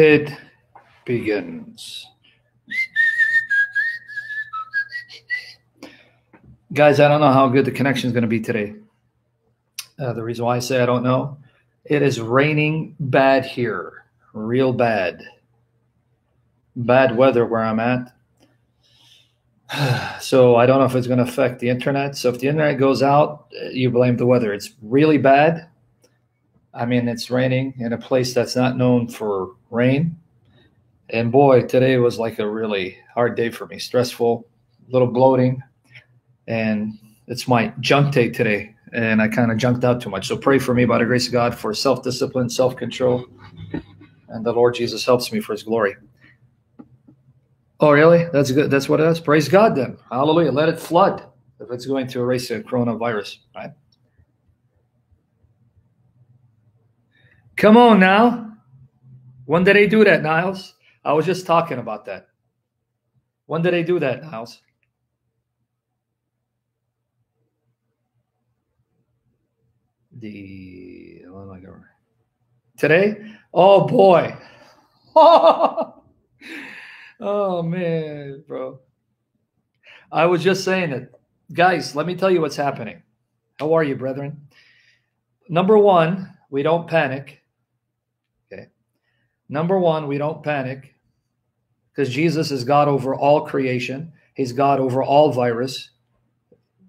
It begins. Guys, I don't know how good the connection is going to be today. Uh, the reason why I say I don't know, it is raining bad here, real bad. Bad weather where I'm at. So I don't know if it's going to affect the internet. So if the internet goes out, you blame the weather. It's really bad. I mean, it's raining in a place that's not known for rain. And boy, today was like a really hard day for me. Stressful, a little bloating, and it's my junk day today. And I kind of junked out too much. So pray for me by the grace of God for self discipline, self control, and the Lord Jesus helps me for his glory. Oh, really? That's good. That's what it is. Praise God then. Hallelujah. Let it flood if it's going to erase the coronavirus, right? Come on now. When did they do that, Niles? I was just talking about that. When did they do that, Niles? The oh my God. Today? Oh boy. oh man, bro. I was just saying it. Guys, let me tell you what's happening. How are you, brethren? Number one, we don't panic. Number one, we don't panic because Jesus is God over all creation. He's God over all virus,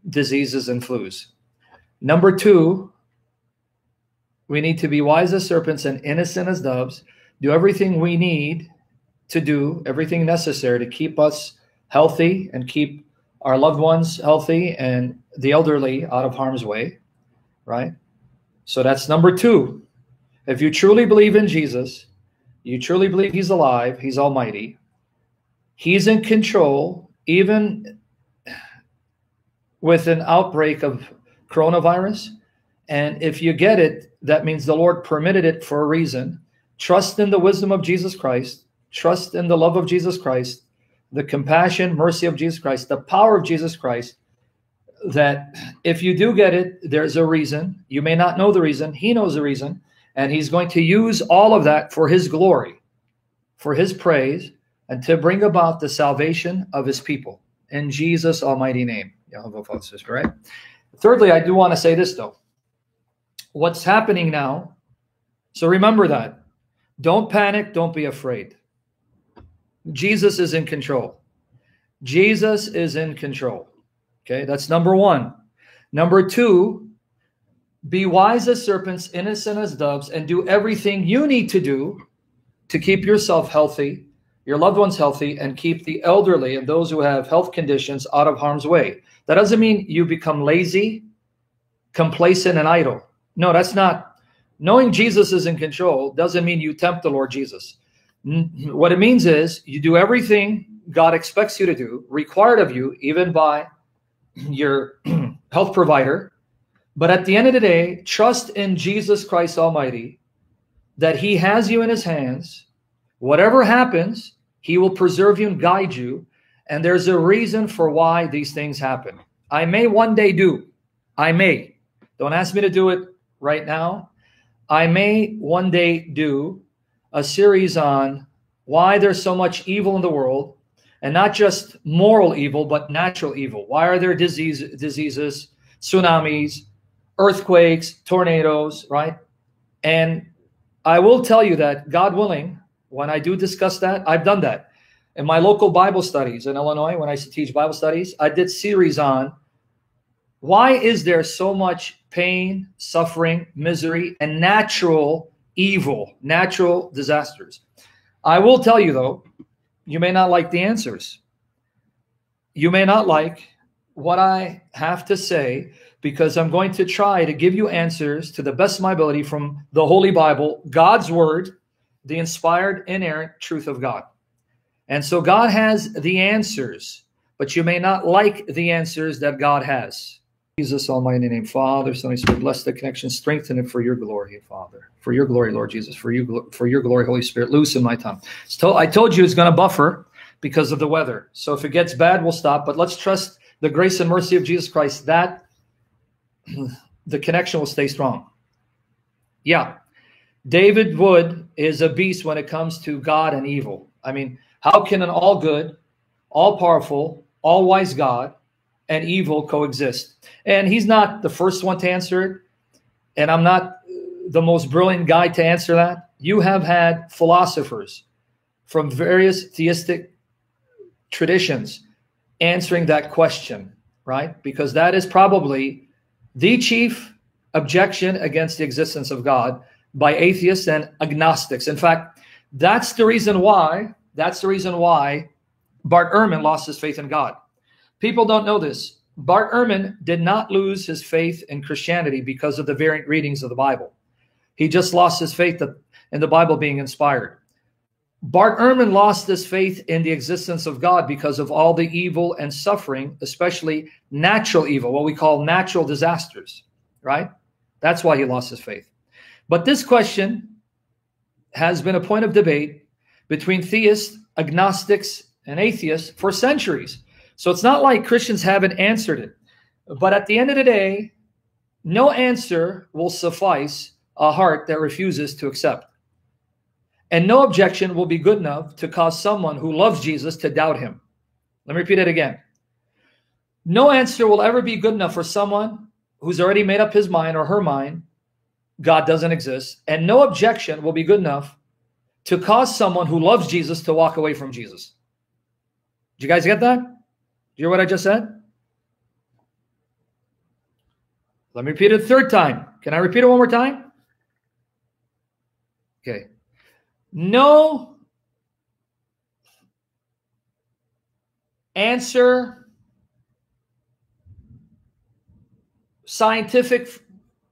diseases, and flus. Number two, we need to be wise as serpents and innocent as doves, do everything we need to do, everything necessary to keep us healthy and keep our loved ones healthy and the elderly out of harm's way, right? So that's number two. If you truly believe in Jesus, you truly believe he's alive, he's almighty, he's in control, even with an outbreak of coronavirus. And if you get it, that means the Lord permitted it for a reason. Trust in the wisdom of Jesus Christ, trust in the love of Jesus Christ, the compassion, mercy of Jesus Christ, the power of Jesus Christ. That if you do get it, there's a reason. You may not know the reason, He knows the reason and he's going to use all of that for his glory, for his praise, and to bring about the salvation of his people. In Jesus' almighty name. Jehovah Father, right? Thirdly, I do want to say this though. What's happening now? So remember that. Don't panic, don't be afraid. Jesus is in control. Jesus is in control. Okay, that's number one. Number two, be wise as serpents, innocent as doves, and do everything you need to do to keep yourself healthy, your loved ones healthy, and keep the elderly and those who have health conditions out of harm's way. That doesn't mean you become lazy, complacent, and idle. No, that's not. Knowing Jesus is in control doesn't mean you tempt the Lord Jesus. What it means is you do everything God expects you to do, required of you, even by your health provider, but at the end of the day, trust in Jesus Christ Almighty that He has you in His hands. Whatever happens, He will preserve you and guide you. And there's a reason for why these things happen. I may one day do. I may. Don't ask me to do it right now. I may one day do a series on why there's so much evil in the world and not just moral evil, but natural evil. Why are there disease, diseases, tsunamis, earthquakes, tornadoes, right? And I will tell you that, God willing, when I do discuss that, I've done that. In my local Bible studies in Illinois, when I used to teach Bible studies, I did series on why is there so much pain, suffering, misery, and natural evil, natural disasters. I will tell you, though, you may not like the answers. You may not like what I have to say because I'm going to try to give you answers to the best of my ability from the Holy Bible, God's Word, the inspired, inerrant truth of God. And so God has the answers, but you may not like the answers that God has. Jesus, Almighty name, Father, Son, and Spirit, bless the connection, strengthen it for your glory, Father, for your glory, Lord Jesus, for you, for your glory, Holy Spirit, loosen my tongue. So I told you it's going to buffer because of the weather. So if it gets bad, we'll stop. But let's trust the grace and mercy of Jesus Christ. That the connection will stay strong. Yeah. David Wood is a beast when it comes to God and evil. I mean, how can an all good, all powerful, all wise God and evil coexist? And he's not the first one to answer it. And I'm not the most brilliant guy to answer that. You have had philosophers from various theistic traditions answering that question, right? Because that is probably the chief objection against the existence of God by atheists and agnostics. In fact, that's the reason why, that's the reason why Bart Ehrman lost his faith in God. People don't know this. Bart Ehrman did not lose his faith in Christianity because of the variant readings of the Bible. He just lost his faith in the Bible being inspired. Bart Ehrman lost his faith in the existence of God because of all the evil and suffering, especially natural evil, what we call natural disasters, right? That's why he lost his faith. But this question has been a point of debate between theists, agnostics, and atheists for centuries. So it's not like Christians haven't answered it. But at the end of the day, no answer will suffice a heart that refuses to accept. And no objection will be good enough to cause someone who loves Jesus to doubt him. Let me repeat it again. No answer will ever be good enough for someone who's already made up his mind or her mind God doesn't exist. And no objection will be good enough to cause someone who loves Jesus to walk away from Jesus. Do you guys get that? Did you hear what I just said? Let me repeat it a third time. Can I repeat it one more time? Okay. No answer, scientific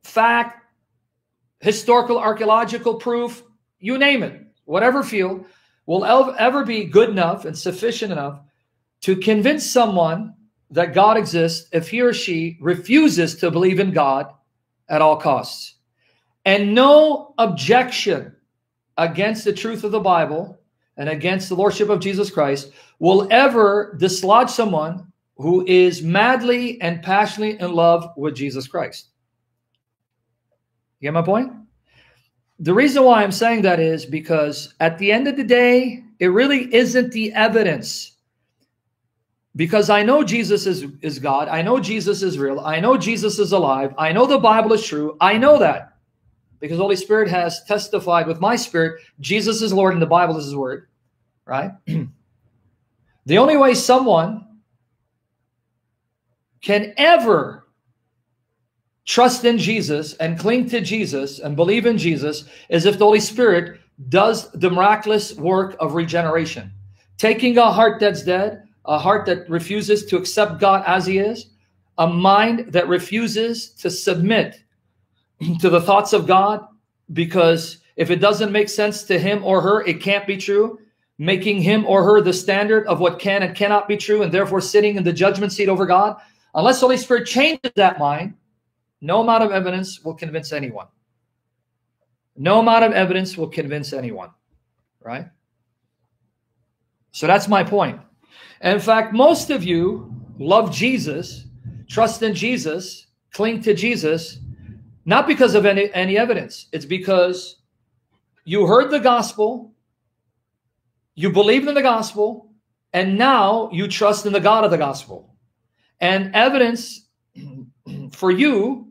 fact, historical, archaeological proof, you name it, whatever field, will ever be good enough and sufficient enough to convince someone that God exists if he or she refuses to believe in God at all costs. And no objection against the truth of the Bible and against the Lordship of Jesus Christ will ever dislodge someone who is madly and passionately in love with Jesus Christ. You get my point? The reason why I'm saying that is because at the end of the day, it really isn't the evidence. Because I know Jesus is, is God. I know Jesus is real. I know Jesus is alive. I know the Bible is true. I know that because Holy Spirit has testified with my spirit, Jesus is Lord and the Bible is his word, right? the only way someone can ever trust in Jesus and cling to Jesus and believe in Jesus is if the Holy Spirit does the miraculous work of regeneration. Taking a heart that's dead, a heart that refuses to accept God as he is, a mind that refuses to submit to the thoughts of God because if it doesn't make sense to him or her, it can't be true. Making him or her the standard of what can and cannot be true, and therefore sitting in the judgment seat over God. Unless Holy Spirit changes that mind, no amount of evidence will convince anyone. No amount of evidence will convince anyone, right? So that's my point. In fact, most of you love Jesus, trust in Jesus, cling to Jesus, not because of any, any evidence. It's because you heard the gospel, you believed in the gospel, and now you trust in the God of the gospel. And evidence for you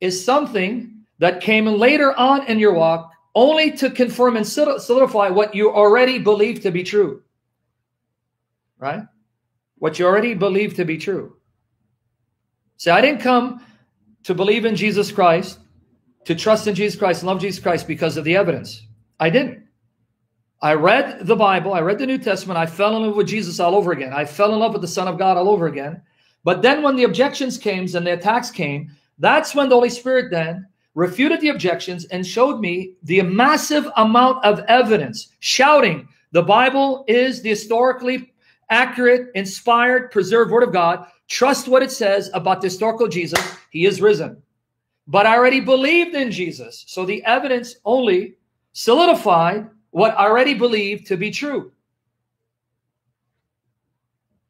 is something that came later on in your walk only to confirm and solidify what you already believe to be true. Right? What you already believe to be true. See, I didn't come to believe in Jesus Christ, to trust in Jesus Christ and love Jesus Christ because of the evidence. I didn't. I read the Bible, I read the New Testament, I fell in love with Jesus all over again. I fell in love with the Son of God all over again. But then when the objections came and the attacks came, that's when the Holy Spirit then refuted the objections and showed me the massive amount of evidence, shouting, the Bible is the historically accurate, inspired, preserved word of God. Trust what it says about the historical Jesus. He is risen. But I already believed in Jesus. So the evidence only solidified what I already believed to be true.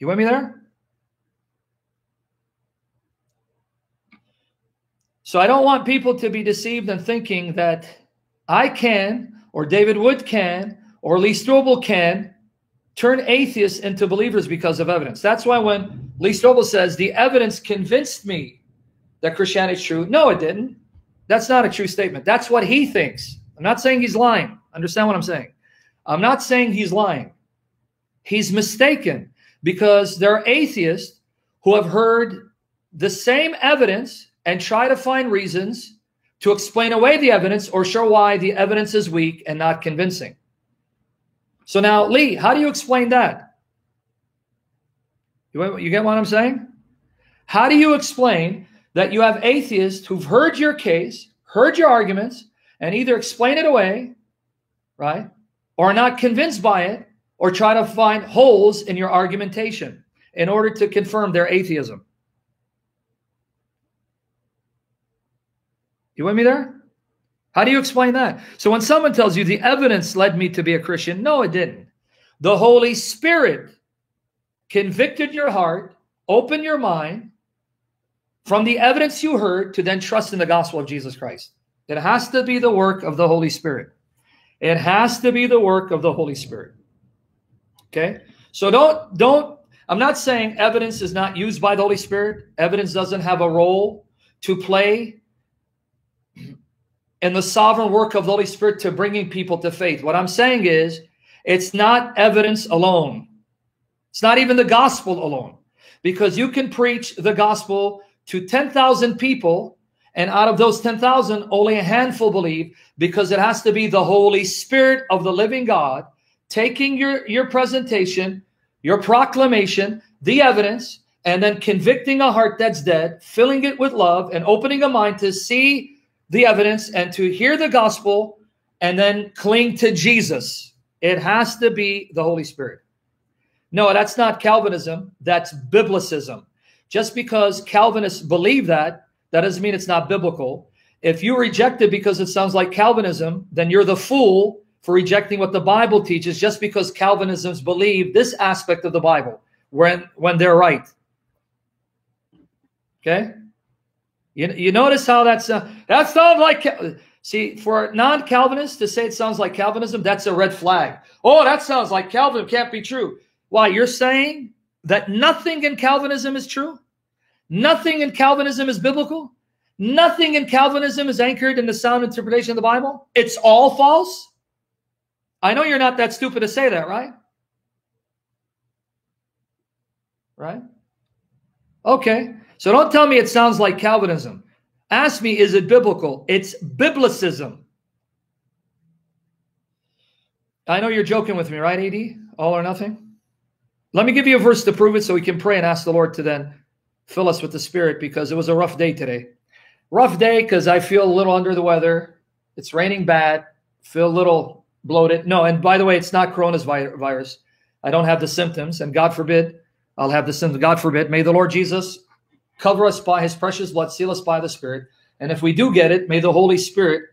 You with me there? So I don't want people to be deceived in thinking that I can, or David Wood can, or Lee Strobel can turn atheists into believers because of evidence. That's why when Lee Strobel says the evidence convinced me that Christianity is true, no, it didn't. That's not a true statement. That's what he thinks. I'm not saying he's lying. Understand what I'm saying? I'm not saying he's lying. He's mistaken because there are atheists who have heard the same evidence and try to find reasons to explain away the evidence or show why the evidence is weak and not convincing. So now, Lee, how do you explain that? You, you get what I'm saying? How do you explain that you have atheists who've heard your case, heard your arguments, and either explain it away, right, or are not convinced by it, or try to find holes in your argumentation in order to confirm their atheism? You with me there? How do you explain that? So when someone tells you the evidence led me to be a Christian, no, it didn't. The Holy Spirit convicted your heart, opened your mind from the evidence you heard to then trust in the gospel of Jesus Christ. It has to be the work of the Holy Spirit. It has to be the work of the Holy Spirit. Okay? So don't don't I'm not saying evidence is not used by the Holy Spirit. Evidence doesn't have a role to play in the sovereign work of the Holy Spirit to bringing people to faith. What I'm saying is, it's not evidence alone. It's not even the gospel alone, because you can preach the gospel to 10,000 people, and out of those 10,000, only a handful believe, because it has to be the Holy Spirit of the living God taking your, your presentation, your proclamation, the evidence, and then convicting a heart that's dead, filling it with love, and opening a mind to see the evidence and to hear the gospel and then cling to Jesus. It has to be the Holy Spirit. No, that's not Calvinism. That's biblicism. Just because Calvinists believe that, that doesn't mean it's not biblical. If you reject it because it sounds like Calvinism, then you're the fool for rejecting what the Bible teaches just because Calvinisms believe this aspect of the Bible when, when they're right. Okay? You, you notice how that's uh, that sounds like see for non-Calvinists to say it sounds like Calvinism that's a red flag. Oh, that sounds like Calvin can't be true. Why you're saying that nothing in Calvinism is true? Nothing in Calvinism is biblical? Nothing in Calvinism is anchored in the sound interpretation of the Bible? It's all false? I know you're not that stupid to say that, right? Right? Okay. So don't tell me it sounds like Calvinism. Ask me, is it biblical? It's biblicism. I know you're joking with me, right, AD? All or nothing? Let me give you a verse to prove it so we can pray and ask the Lord to then fill us with the Spirit because it was a rough day today. Rough day because I feel a little under the weather. It's raining bad. Feel a little bloated. No, and by the way, it's not coronavirus. I don't have the symptoms, and God forbid I'll have the symptoms. God forbid. May the Lord Jesus cover us by his precious blood, seal us by the Spirit. And if we do get it, may the Holy Spirit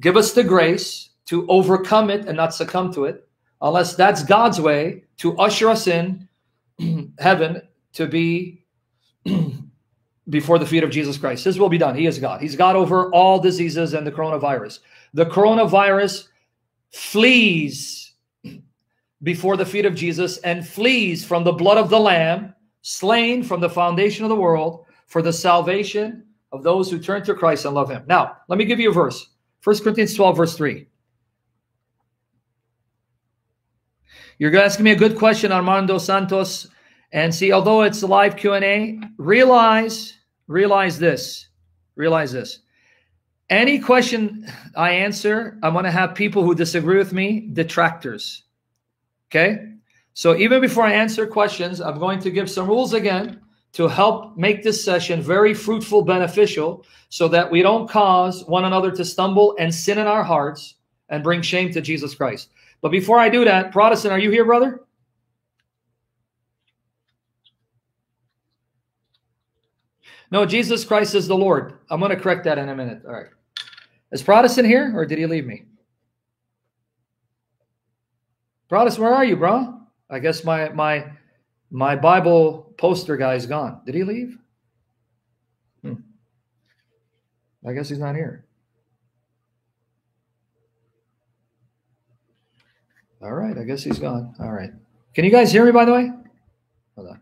give us the grace to overcome it and not succumb to it, unless that's God's way to usher us in heaven to be before the feet of Jesus Christ. His will be done. He is God. He's God over all diseases and the coronavirus. The coronavirus flees before the feet of Jesus and flees from the blood of the Lamb slain from the foundation of the world for the salvation of those who turn to Christ and love him. Now, let me give you a verse. 1 Corinthians 12, verse 3. You're asking me a good question, Armando Santos. And see, although it's a live Q&A, realize, realize this, realize this. Any question I answer, I'm going to have people who disagree with me, detractors. Okay? So even before I answer questions, I'm going to give some rules again to help make this session very fruitful, beneficial, so that we don't cause one another to stumble and sin in our hearts and bring shame to Jesus Christ. But before I do that, Protestant, are you here, brother? No, Jesus Christ is the Lord. I'm going to correct that in a minute. All right. Is Protestant here or did he leave me? Protestant, where are you, bro? I guess my my my Bible poster guy is gone. Did he leave? Hmm. I guess he's not here. All right. I guess he's gone. All right. Can you guys hear me, by the way? Hold on.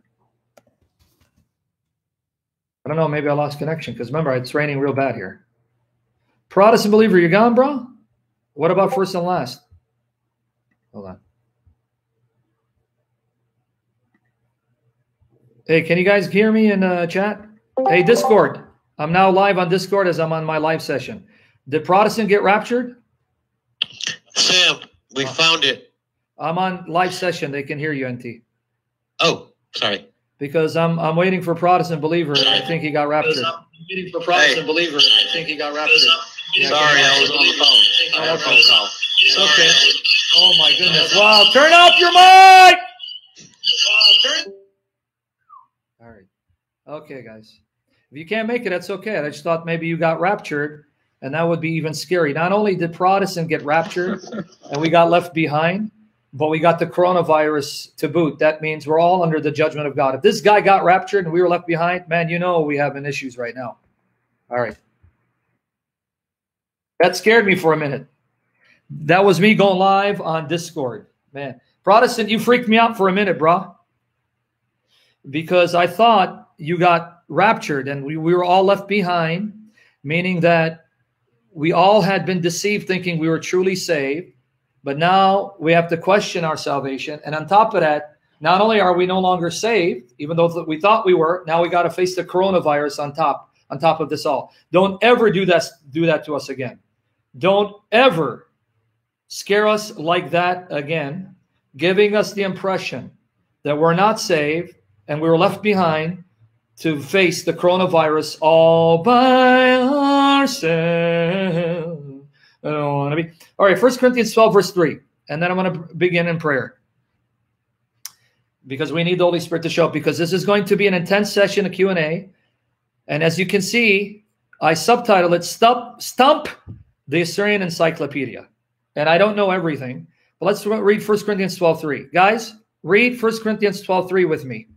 I don't know. Maybe I lost connection because remember, it's raining real bad here. Protestant believer, you gone, bro? What about first and last? Hold on. Hey, can you guys hear me in uh, chat? Hey, Discord. I'm now live on Discord as I'm on my live session. Did Protestant get raptured? Sam, we found it. I'm on live session. They can hear you, NT. Oh, sorry. Because I'm I'm waiting for Protestant believer. I think he got raptured. I'm waiting for Protestant Hey. believer. I think he got raptured. Yeah, Sorry, I was on the phone. I had a phone. It's okay. Oh my goodness! Wow! Turn off your mic. All right. Okay, guys. If you can't make it, that's okay. I just thought maybe you got raptured, and that would be even scary. Not only did Protestant get raptured, and we got left behind, but we got the coronavirus to boot. That means we're all under the judgment of God. If this guy got raptured and we were left behind, man, you know we having issues right now. All right. That scared me for a minute. That was me going live on Discord. Man, Protestant, you freaked me out for a minute, bro. Because I thought you got raptured and we, we were all left behind, meaning that we all had been deceived thinking we were truly saved. But now we have to question our salvation. And on top of that, not only are we no longer saved, even though we thought we were, now we got to face the coronavirus on top, on top of this all. Don't ever do that, do that to us again. Don't ever scare us like that again, giving us the impression that we're not saved and we were left behind to face the coronavirus all by ourselves. I don't want to be. All right, First Corinthians 12, verse 3. And then I'm going to begin in prayer because we need the Holy Spirit to show up because this is going to be an intense session, a Q&A. And as you can see, I subtitle it Stump, Stump the Assyrian Encyclopedia. And I don't know everything, but let's read 1 Corinthians 12, 3. Guys, read 1 Corinthians 12, 3 with me.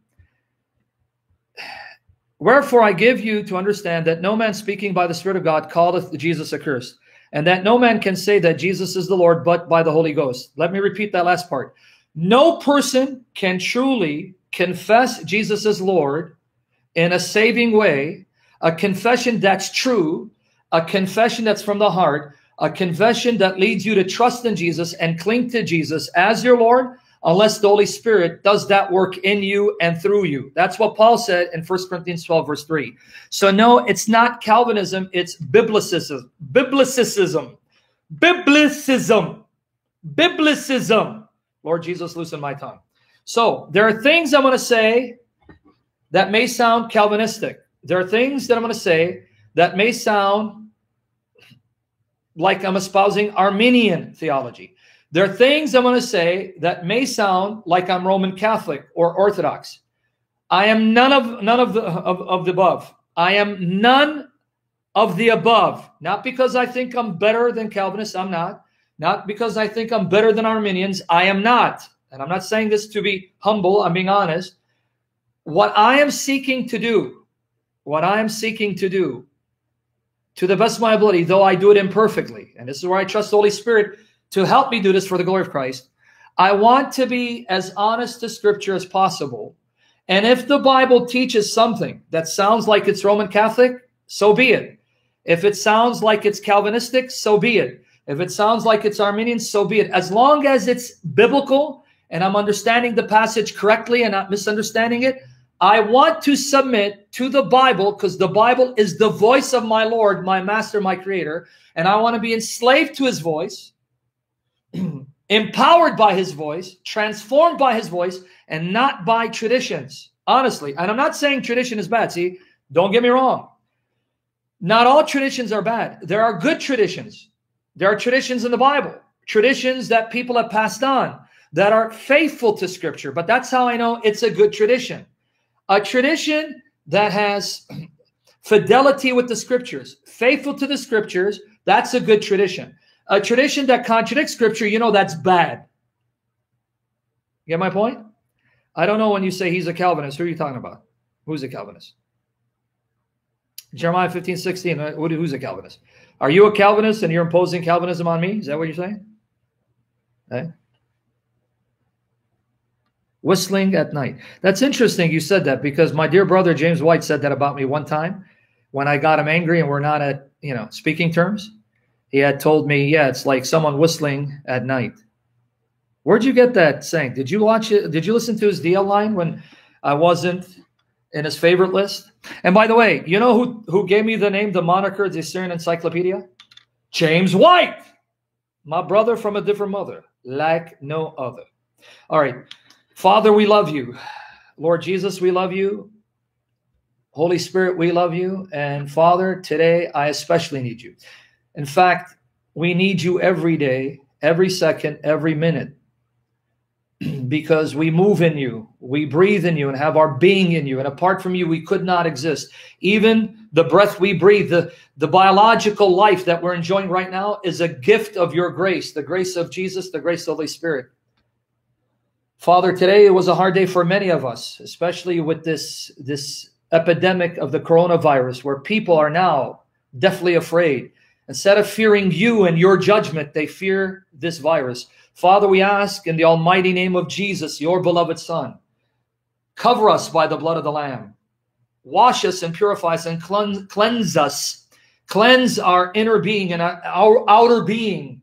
Wherefore I give you to understand that no man speaking by the Spirit of God calleth Jesus accursed, and that no man can say that Jesus is the Lord but by the Holy Ghost. Let me repeat that last part. No person can truly confess Jesus as Lord in a saving way, a confession that's true, a confession that's from the heart, a confession that leads you to trust in Jesus and cling to Jesus as your Lord, unless the Holy Spirit does that work in you and through you. That's what Paul said in 1 Corinthians 12, verse 3. So, no, it's not Calvinism, it's Biblicism. Biblicism. Biblicism. Biblicism. Lord Jesus, loosen my tongue. So, there are things I'm going to say that may sound Calvinistic. There are things that I'm going to say that may sound like I'm espousing Arminian theology. There are things I'm going to say that may sound like I'm Roman Catholic or Orthodox. I am none of none of the of, of the above. I am none of the above. Not because I think I'm better than Calvinists. I'm not. Not because I think I'm better than Arminians. I am not. And I'm not saying this to be humble. I'm being honest. What I am seeking to do, what I am seeking to do, to the best of my ability, though I do it imperfectly, and this is where I trust the Holy Spirit to help me do this for the glory of Christ. I want to be as honest to Scripture as possible. And if the Bible teaches something that sounds like it's Roman Catholic, so be it. If it sounds like it's Calvinistic, so be it. If it sounds like it's Arminian, so be it. As long as it's biblical and I'm understanding the passage correctly and not misunderstanding it, I want to submit to the Bible because the Bible is the voice of my Lord, my master, my creator. And I want to be enslaved to his voice, empowered by his voice, transformed by his voice, and not by traditions. Honestly. And I'm not saying tradition is bad. See, don't get me wrong. Not all traditions are bad. There are good traditions. There are traditions in the Bible, traditions that people have passed on that are faithful to scripture. But that's how I know it's a good tradition. A tradition that has fidelity with the scriptures, faithful to the scriptures, that's a good tradition. A tradition that contradicts scripture, you know, that's bad. Get my point? I don't know when you say he's a Calvinist. Who are you talking about? Who's a Calvinist? Jeremiah 15, 16. uh, Who's a Calvinist? Are you a Calvinist and you're imposing Calvinism on me? Is that what you're saying? Okay. Whistling at night. That's interesting you said that because my dear brother James White said that about me one time when I got him angry and we're not at, you know, speaking terms. He had told me, yeah, it's like someone whistling at night. Where'd you get that saying? Did you watch it? Did you listen to his DL line when I wasn't in his favorite list? And by the way, you know who, who gave me the name, the moniker, the Assyrian Encyclopedia? James White, my brother from a different mother, like no other. All right. Father, we love you. Lord Jesus, we love you. Holy Spirit, we love you. And Father, today I especially need you. In fact, we need you every day, every second, every minute, because we move in you, we breathe in you, and have our being in you. And apart from you, we could not exist. Even the breath we breathe, the, the biological life that we're enjoying right now, is a gift of your grace, the grace of Jesus, the grace of the Holy Spirit. Father, today it was a hard day for many of us, especially with this, this epidemic of the coronavirus, where people are now deathly afraid. Instead of fearing you and your judgment, they fear this virus. Father, we ask in the almighty name of Jesus, your beloved Son, cover us by the blood of the Lamb. Wash us and purify us and cleanse, cleanse us. Cleanse our inner being and our outer being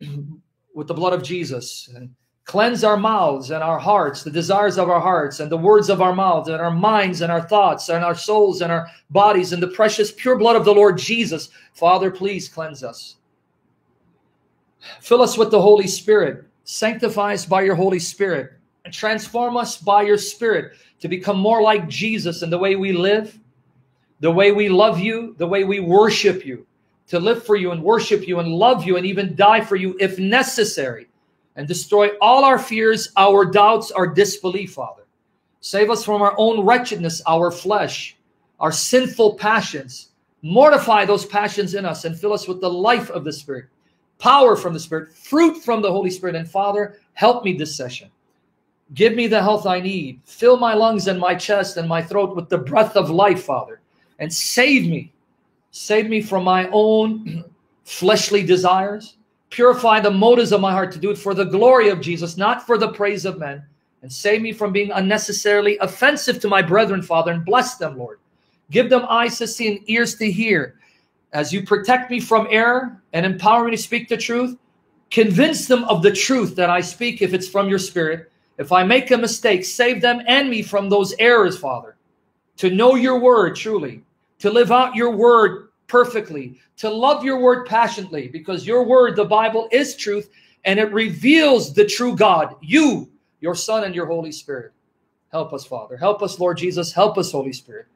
with the blood of Jesus. And Cleanse our mouths and our hearts, the desires of our hearts and the words of our mouths and our minds and our thoughts and our souls and our bodies and the precious pure blood of the Lord Jesus. Father, please cleanse us. Fill us with the Holy Spirit. Sanctify us by your Holy Spirit and transform us by your Spirit to become more like Jesus in the way we live, the way we love you, the way we worship you, to live for you and worship you and love you and even die for you if necessary and destroy all our fears, our doubts, our disbelief, Father. Save us from our own wretchedness, our flesh, our sinful passions. Mortify those passions in us and fill us with the life of the Spirit, power from the Spirit, fruit from the Holy Spirit. And Father, help me this session. Give me the health I need. Fill my lungs and my chest and my throat with the breath of life, Father, and save me. Save me from my own fleshly desires Purify the motives of my heart to do it for the glory of Jesus, not for the praise of men. And save me from being unnecessarily offensive to my brethren, Father, and bless them, Lord. Give them eyes to see and ears to hear. As you protect me from error and empower me to speak the truth, convince them of the truth that I speak if it's from your spirit. If I make a mistake, save them and me from those errors, Father. To know your word truly, to live out your word perfectly, to love your word passionately, because your word, the Bible, is truth and it reveals the true God, you, your Son, and your Holy Spirit. Help us, Father. Help us, Lord Jesus. Help us, Holy Spirit.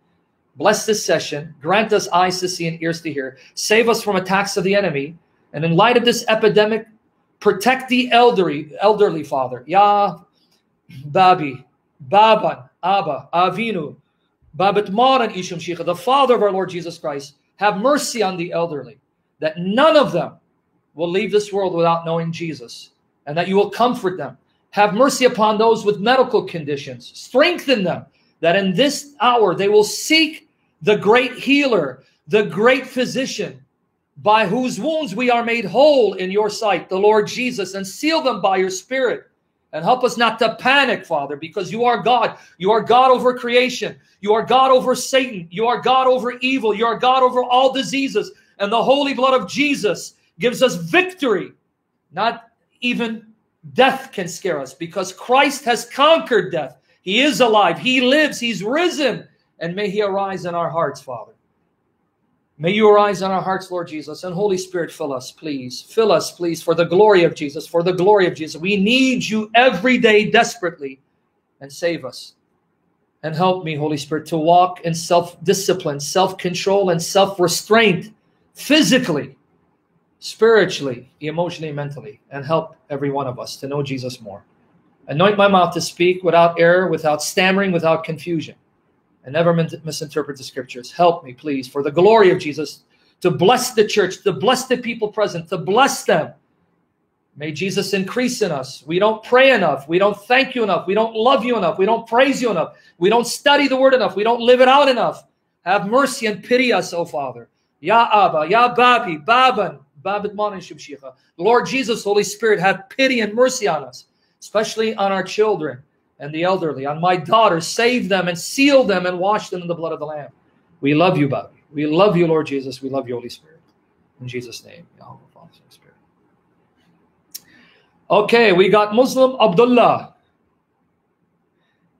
Bless this session. Grant us eyes to see and ears to hear. Save us from attacks of the enemy. And in light of this epidemic, protect the elderly, elderly Father. Ya Babi, Baban, Abba, Avinu, Babet Maran Isham Shikha, the Father of our Lord Jesus Christ. Have mercy on the elderly, that none of them will leave this world without knowing Jesus, and that you will comfort them. Have mercy upon those with medical conditions. Strengthen them, that in this hour they will seek the great healer, the great physician, by whose wounds we are made whole in your sight, the Lord Jesus, and seal them by your Spirit. And help us not to panic, Father, because you are God. You are God over creation. You are God over Satan. You are God over evil. You are God over all diseases. And the holy blood of Jesus gives us victory. Not even death can scare us because Christ has conquered death. He is alive. He lives. He's risen. And may he arise in our hearts, Father. May you arise on our hearts, Lord Jesus, and Holy Spirit, fill us, please. Fill us, please, for the glory of Jesus, for the glory of Jesus. We need you every day desperately, and save us. And help me, Holy Spirit, to walk in self discipline, self control, and self restraint physically, spiritually, emotionally, mentally, and help every one of us to know Jesus more. Anoint my mouth to speak without error, without stammering, without confusion and never misinterpret the scriptures. Help me, please, for the glory of Jesus, to bless the church, to bless the people present, to bless them. May Jesus increase in us. We don't pray enough. We don't thank you enough. We don't love you enough. We don't praise you enough. We don't study the word enough. We don't live it out enough. Have mercy and pity us, O Father. Ya Abba, Ya Babi, Baban, Babit Shibshicha. Lord Jesus, Holy Spirit, have pity and mercy on us, especially on our children and the elderly, on my daughters, save them and seal them and wash them in the blood of the Lamb. We love you, Babi. We love you, Lord Jesus. We love you, Holy Spirit. In Jesus' name. Yahweh, Father, Holy Spirit. Okay, we got Muslim Abdullah.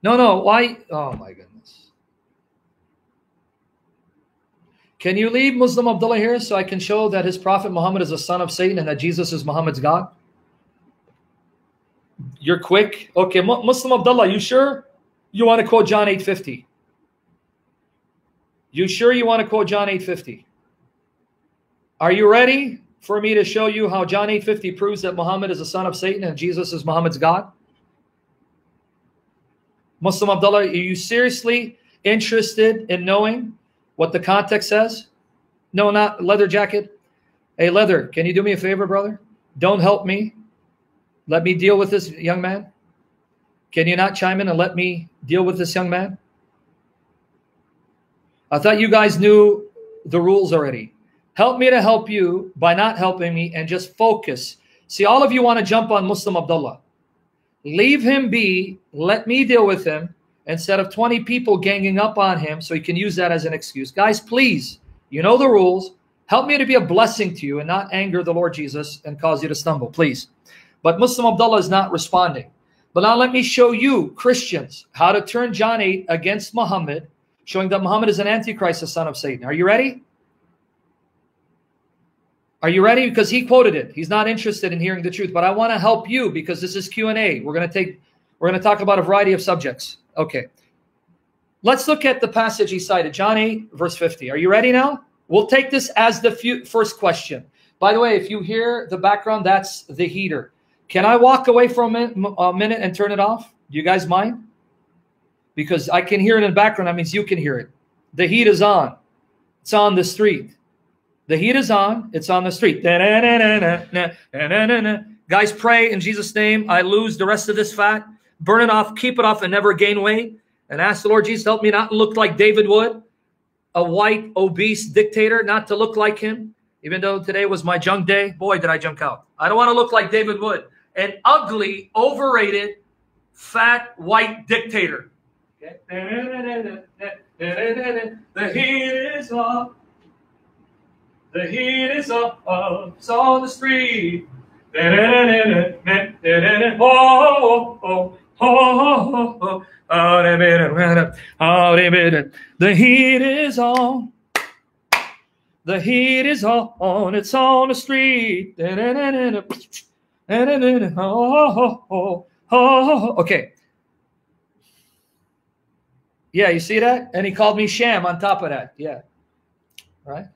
No, no, why? Oh my goodness. Can you leave Muslim Abdullah here so I can show that his prophet Muhammad is a son of Satan and that Jesus is Muhammad's God? You're quick. Okay, Muslim Abdullah, you sure you want to quote John 850? You sure you want to quote John 850? Are you ready for me to show you how John 850 proves that Muhammad is a son of Satan and Jesus is Muhammad's God? Muslim Abdullah, are you seriously interested in knowing what the context says? No, not leather jacket. Hey, leather, can you do me a favor, brother? Don't help me. Let me deal with this young man. Can you not chime in and let me deal with this young man? I thought you guys knew the rules already. Help me to help you by not helping me and just focus. See, all of you want to jump on Muslim Abdullah. Leave him be. Let me deal with him instead of 20 people ganging up on him so he can use that as an excuse. Guys, please, you know the rules. Help me to be a blessing to you and not anger the Lord Jesus and cause you to stumble, please. But Muslim Abdullah is not responding. But now let me show you, Christians, how to turn John 8 against Muhammad, showing that Muhammad is an antichrist, the son of Satan. Are you ready? Are you ready? Because he quoted it. He's not interested in hearing the truth, but I want to help you because this is Q&A. We're going to take we're going to talk about a variety of subjects. Okay. Let's look at the passage he cited, John 8, verse 50. Are you ready now? We'll take this as the first question. By the way, if you hear the background, that's the heater. Can I walk away for a minute, a minute and turn it off? Do you guys mind? Because I can hear it in the background. That means you can hear it. The heat is on. It's on the street. The heat is on. It's on the street. Guys, pray in Jesus' name. I lose the rest of this fat. Burn it off. Keep it off and never gain weight. And ask the Lord Jesus, help me not look like David Wood, a white, obese dictator, not to look like him. Even though today was my junk day, boy, did I junk out. I don't want to look like David Wood, an ugly, overrated, fat, white dictator. The heat is up. The heat is up, it's on the street. Oh, oh, oh, the heat is on. The heat is on. It's on the street. Okay. Yeah, you see that? And he called me sham on top of that. Yeah. Right?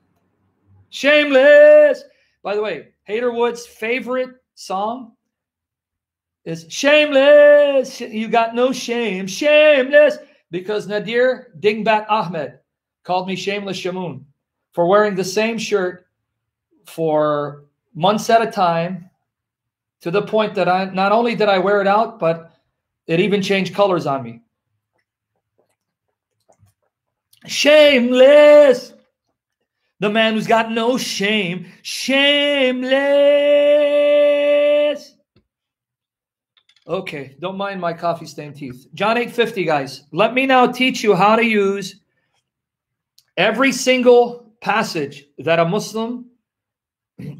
Shameless. By the way, Haterwood's favorite song is Shameless. You got no shame. Shameless. Because Nadir Dingbat Ahmed called me Shameless Shamoun for wearing the same shirt for months at a time to the point that I not only did I wear it out, but it even changed colors on me. Shameless. The man who's got no shame, shameless. Okay, don't mind my coffee stained teeth. John 850, guys. Let me now teach you how to use every single passage that a Muslim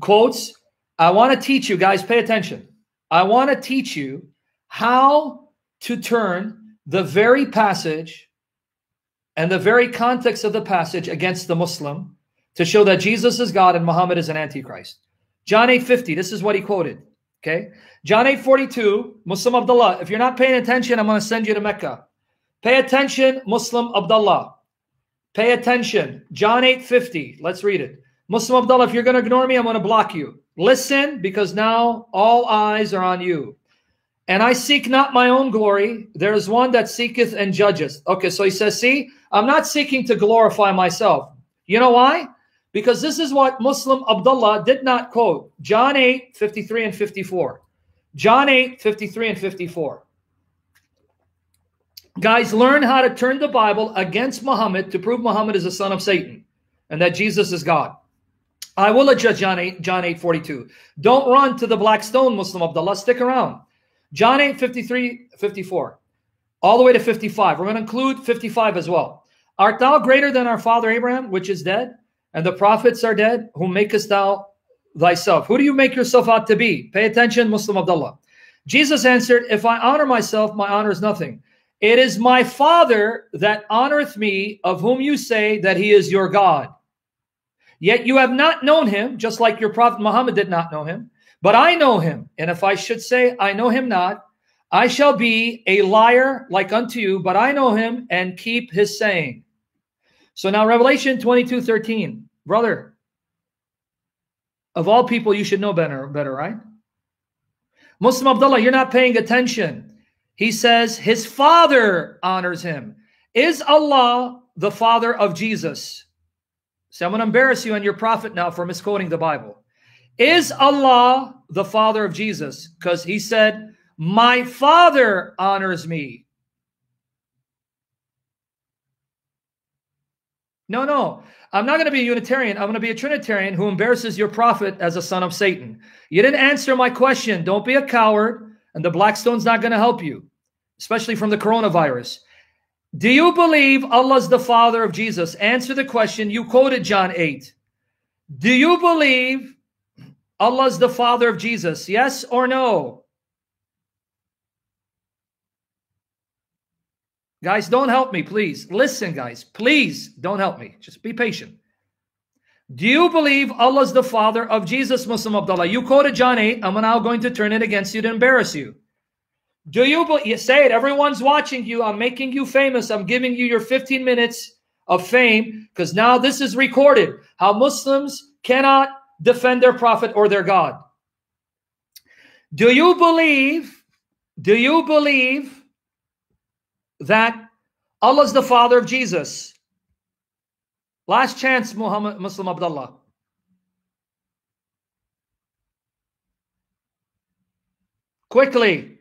quotes. I want to teach you, guys, pay attention. I want to teach you how to turn the very passage and the very context of the passage against the Muslim to show that Jesus is God and Muhammad is an antichrist. John 8:50, this is what he quoted. Okay. John 8:42, Muslim Abdullah. If you're not paying attention, I'm going to send you to Mecca. Pay attention, Muslim Abdullah. Pay attention. John 8:50. Let's read it. Muslim Abdullah, if you're going to ignore me, I'm going to block you. Listen, because now all eyes are on you. And I seek not my own glory. There is one that seeketh and judgeth. Okay, so he says, see, I'm not seeking to glorify myself. You know why? Because this is what Muslim Abdullah did not quote. John 8, 53 and 54. John 8, 53 and 54. Guys, learn how to turn the Bible against Muhammad to prove Muhammad is a son of Satan and that Jesus is God. I will adjust John 8, John 8, 42. Don't run to the black stone, Muslim Abdullah. Stick around. John 8, 53, 54. all the way to 55. We're going to include 55 as well. Art thou greater than our father Abraham, which is dead, and the prophets are dead, whom makest thou thyself? Who do you make yourself out to be? Pay attention, Muslim Abdullah. Jesus answered, If I honor myself, my honor is nothing. It is my Father that honoreth me, of whom you say that he is your God. Yet you have not known him, just like your prophet Muhammad did not know him. But I know him. And if I should say, I know him not, I shall be a liar like unto you, but I know him and keep his saying. So now, Revelation 22 13. Brother, of all people, you should know better, better, right? Muslim Abdullah, you're not paying attention. He says his father honors him. Is Allah the father of Jesus? So I'm going to embarrass you and your prophet now for misquoting the Bible. Is Allah the father of Jesus? Because he said, My father honors me. No, no. I'm not going to be a Unitarian. I'm going to be a Trinitarian who embarrasses your prophet as a son of Satan. You didn't answer my question. Don't be a coward, and the Blackstone's not going to help you, especially from the coronavirus. Do you believe Allah's the father of Jesus? Answer the question. You quoted John 8. Do you believe Allah's the father of Jesus? Yes or no? Guys, don't help me, please. Listen, guys, please don't help me. Just be patient. Do you believe Allah's the father of Jesus, Muslim Abdullah? You quoted John 8. I'm now going to turn it against you to embarrass you. Do you believe? Say it. Everyone's watching you. I'm making you famous. I'm giving you your 15 minutes of fame because now this is recorded. How Muslims cannot defend their prophet or their God. Do you believe? Do you believe that Allah is the father of Jesus? Last chance, Muhammad Muslim Abdullah. Quickly.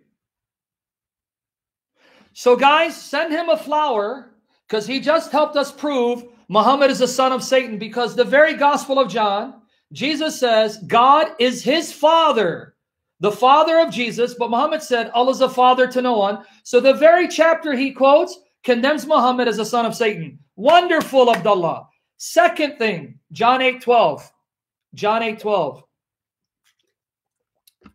So, guys, send him a flower because he just helped us prove Muhammad is the son of Satan because the very Gospel of John, Jesus says God is his father, the father of Jesus, but Muhammad said Allah is a father to no one. So, the very chapter he quotes condemns Muhammad as a son of Satan. Wonderful, Abdullah. Second thing, John 8 12. John 8 12.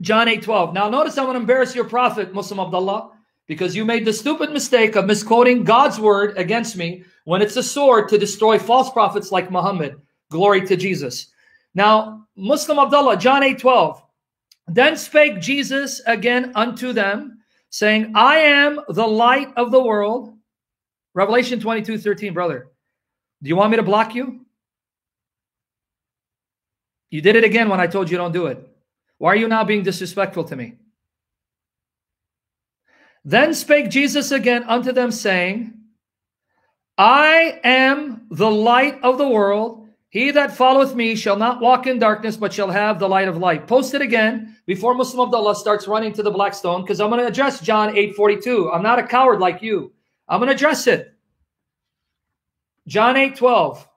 John 8 12. Now, notice I'm going to embarrass your prophet, Muslim Abdullah because you made the stupid mistake of misquoting God's word against me when it's a sword to destroy false prophets like Muhammad. Glory to Jesus. Now, Muslim Abdullah, John 8 12. Then spake Jesus again unto them, saying, I am the light of the world. Revelation 22 13, brother. Do you want me to block you? You did it again when I told you don't do it. Why are you now being disrespectful to me? Then spake Jesus again unto them, saying, I am the light of the world. He that followeth me shall not walk in darkness, but shall have the light of life. Post it again before Muslim Abdullah starts running to the black stone, because I'm going to address John 8 42. I'm not a coward like you. I'm going to address it. John 8 12.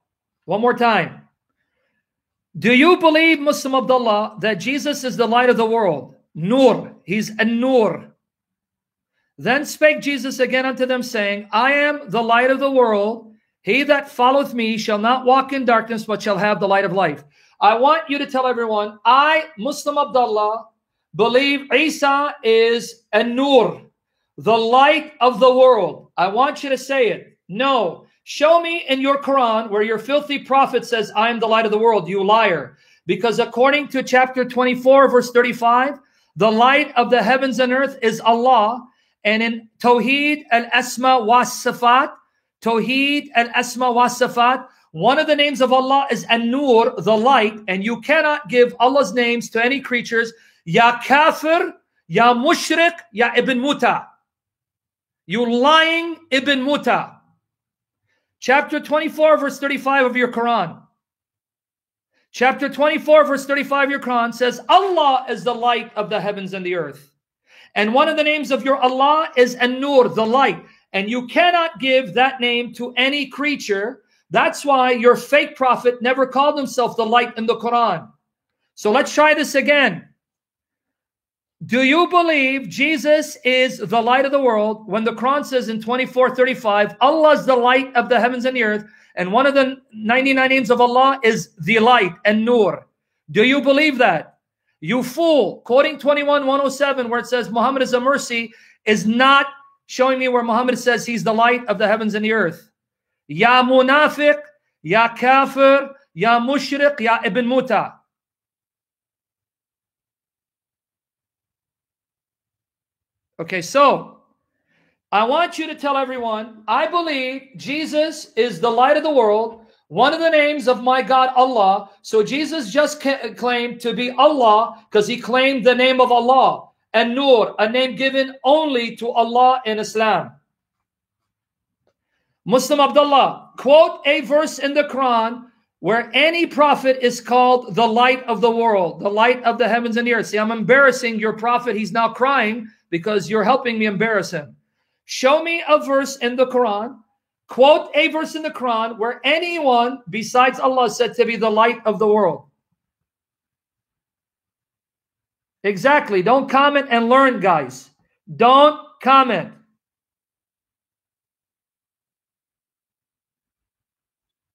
One more time. Do you believe, Muslim Abdullah, that Jesus is the light of the world? Nur. He's a Nur. Then spake Jesus again unto them, saying, I am the light of the world. He that followeth me shall not walk in darkness, but shall have the light of life. I want you to tell everyone, I, Muslim Abdullah, believe Isa is a nur, the light of the world. I want you to say it. No. Show me in your Quran where your filthy prophet says, I am the light of the world, you liar. Because according to chapter 24, verse 35, the light of the heavens and earth is Allah, and in Tawheed al-Asma wa Sifat, Tawheed al-Asma wa Sifat, one of the names of Allah is An-Nur, the light, and you cannot give Allah's names to any creatures. Ya kafir, ya mushrik, ya ibn muta. You lying ibn muta. Chapter 24, verse 35 of your Quran. Chapter 24, verse 35 of your Quran says, Allah is the light of the heavens and the earth. And one of the names of your Allah is An-Nur, the light. And you cannot give that name to any creature. That's why your fake prophet never called himself the light in the Quran. So let's try this again. Do you believe Jesus is the light of the world when the Quran says in 24:35, Allah is the light of the heavens and the earth, and one of the 99 names of Allah is the light and Nur? Do you believe that? You fool, quoting 21:107, where it says Muhammad is a mercy, is not showing me where Muhammad says he's the light of the heavens and the earth. Ya munafiq, ya kafir, ya mushriq, ya ibn muta. Okay, so I want you to tell everyone I believe Jesus is the light of the world, one of the names of my God, Allah. So Jesus just claimed to be Allah because he claimed the name of Allah and Nur, a name given only to Allah in Islam. Muslim Abdullah, quote a verse in the Quran where any prophet is called the light of the world, the light of the heavens and the earth. See, I'm embarrassing your prophet. He's now crying because you're helping me embarrass him. Show me a verse in the Quran, quote a verse in the Quran where anyone besides Allah said to be the light of the world. Exactly. Don't comment and learn, guys. Don't comment.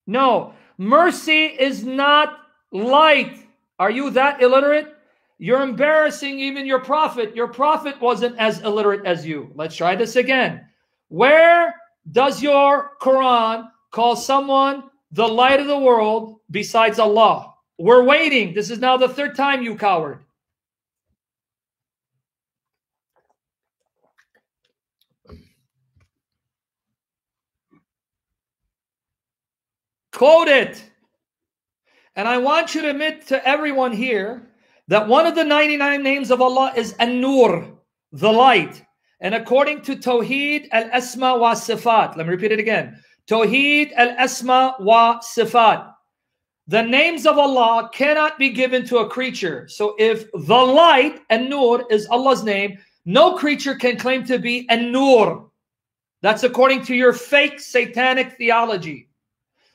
No, mercy is not light. Are you that illiterate? You're embarrassing even your prophet. Your prophet wasn't as illiterate as you. Let's try this again. Where does your Quran call someone the light of the world besides Allah? We're waiting. This is now the third time, you coward. Quote it. And I want you to admit to everyone here that one of the 99 names of Allah is An-Nur, the light. And according to Tawheed al-Asma wa Sifat, let me repeat it again. Tawheed al-Asma wa Sifat. The names of Allah cannot be given to a creature. So if the light and Nur is Allah's name, no creature can claim to be an Nur. That's according to your fake satanic theology.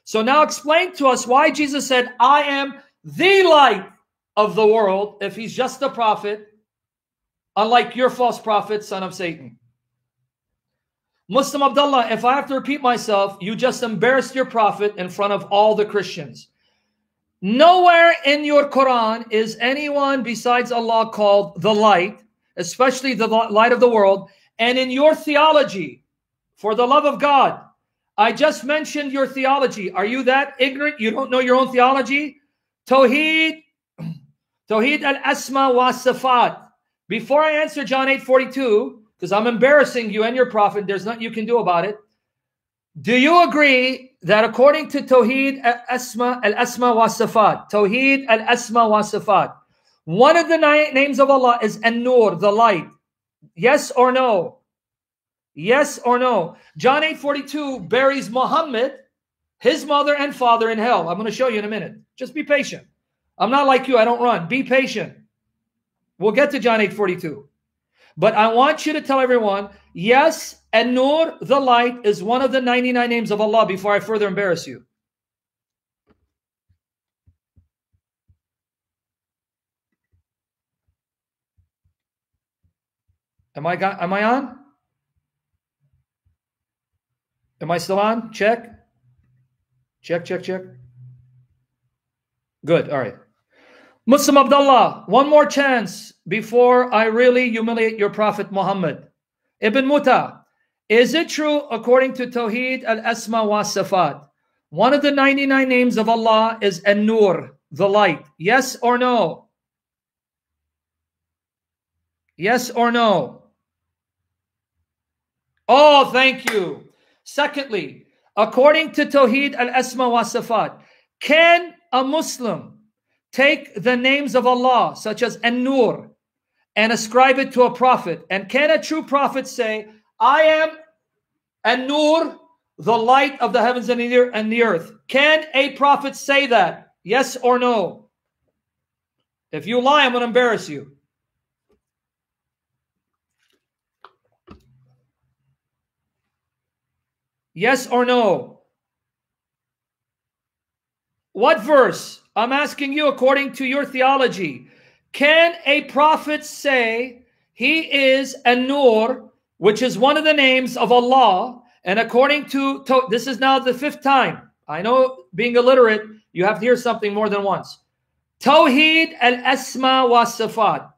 So now explain to us why Jesus said, I am the light of the world if he's just a prophet, unlike your false prophet, son of Satan. Muslim Abdullah, if I have to repeat myself, you just embarrassed your prophet in front of all the Christians. Nowhere in your Quran is anyone besides Allah called the light, especially the light of the world. And in your theology, for the love of God, I just mentioned your theology. Are you that ignorant? You don't know your own theology? Tawheed Tawheed al-Asma wa Sifat. Before I answer John 8 42, because I'm embarrassing you and your prophet, there's nothing you can do about it. Do you agree that according to Tawheed al-Asma al-Asma wa Sifat, Tawheed al-Asma wa Sifat, one of the names of Allah is An-Nur, the light. Yes or no? Yes or no? John 8 42 buries Muhammad, his mother and father in hell. I'm going to show you in a minute. Just be patient. I'm not like you. I don't run. Be patient. We'll get to John 8 42. But I want you to tell everyone, yes, and Nur, the light, is one of the 99 names of Allah before I further embarrass you. Am I got, am I on? Am I still on? Check. Check, check, check. Good. All right. Muslim Abdullah, one more chance before I really humiliate your Prophet Muhammad. Ibn Muta, is it true according to Tawheed al-Asma wa Sifat? One of the 99 names of Allah is An-Nur, the light. Yes or no? Yes or no? Oh, thank you. Secondly, according to Tawheed al-Asma wa Sifat, can a Muslim take the names of Allah, such as An-Nur, and ascribe it to a prophet? And can a true prophet say, I am An-Nur, the light of the heavens and the earth? Can a prophet say that? Yes or no? If you lie, I'm going to embarrass you. Yes or no? What verse? I'm asking you according to your theology. Can a prophet say He is An-Nur, which is one of the names of Allah. And according to, to this is now the fifth time. I know being illiterate, you have to hear something more than once. Tawheed al-Asma wa Sifat.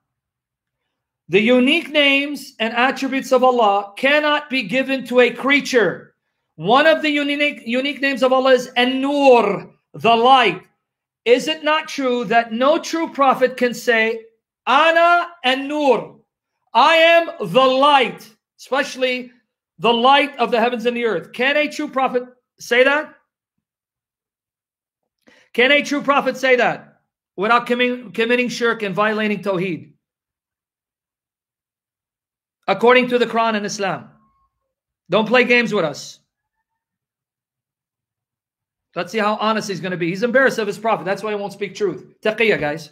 The unique names and attributes of Allah cannot be given to a creature. One of the unique, unique names of Allah is An-Nur, the light. Is it not true that no true prophet can say, Ana An-Nur, I am the light, especially the light of the heavens and the earth. Can a true prophet say that? Can a true prophet say that without committing, committing shirk and violating Tawheed? According to the Quran and Islam. Don't play games with us. Let's see how honest he's going to be. He's embarrassed of his prophet. That's why he won't speak truth. Taqiyya, guys.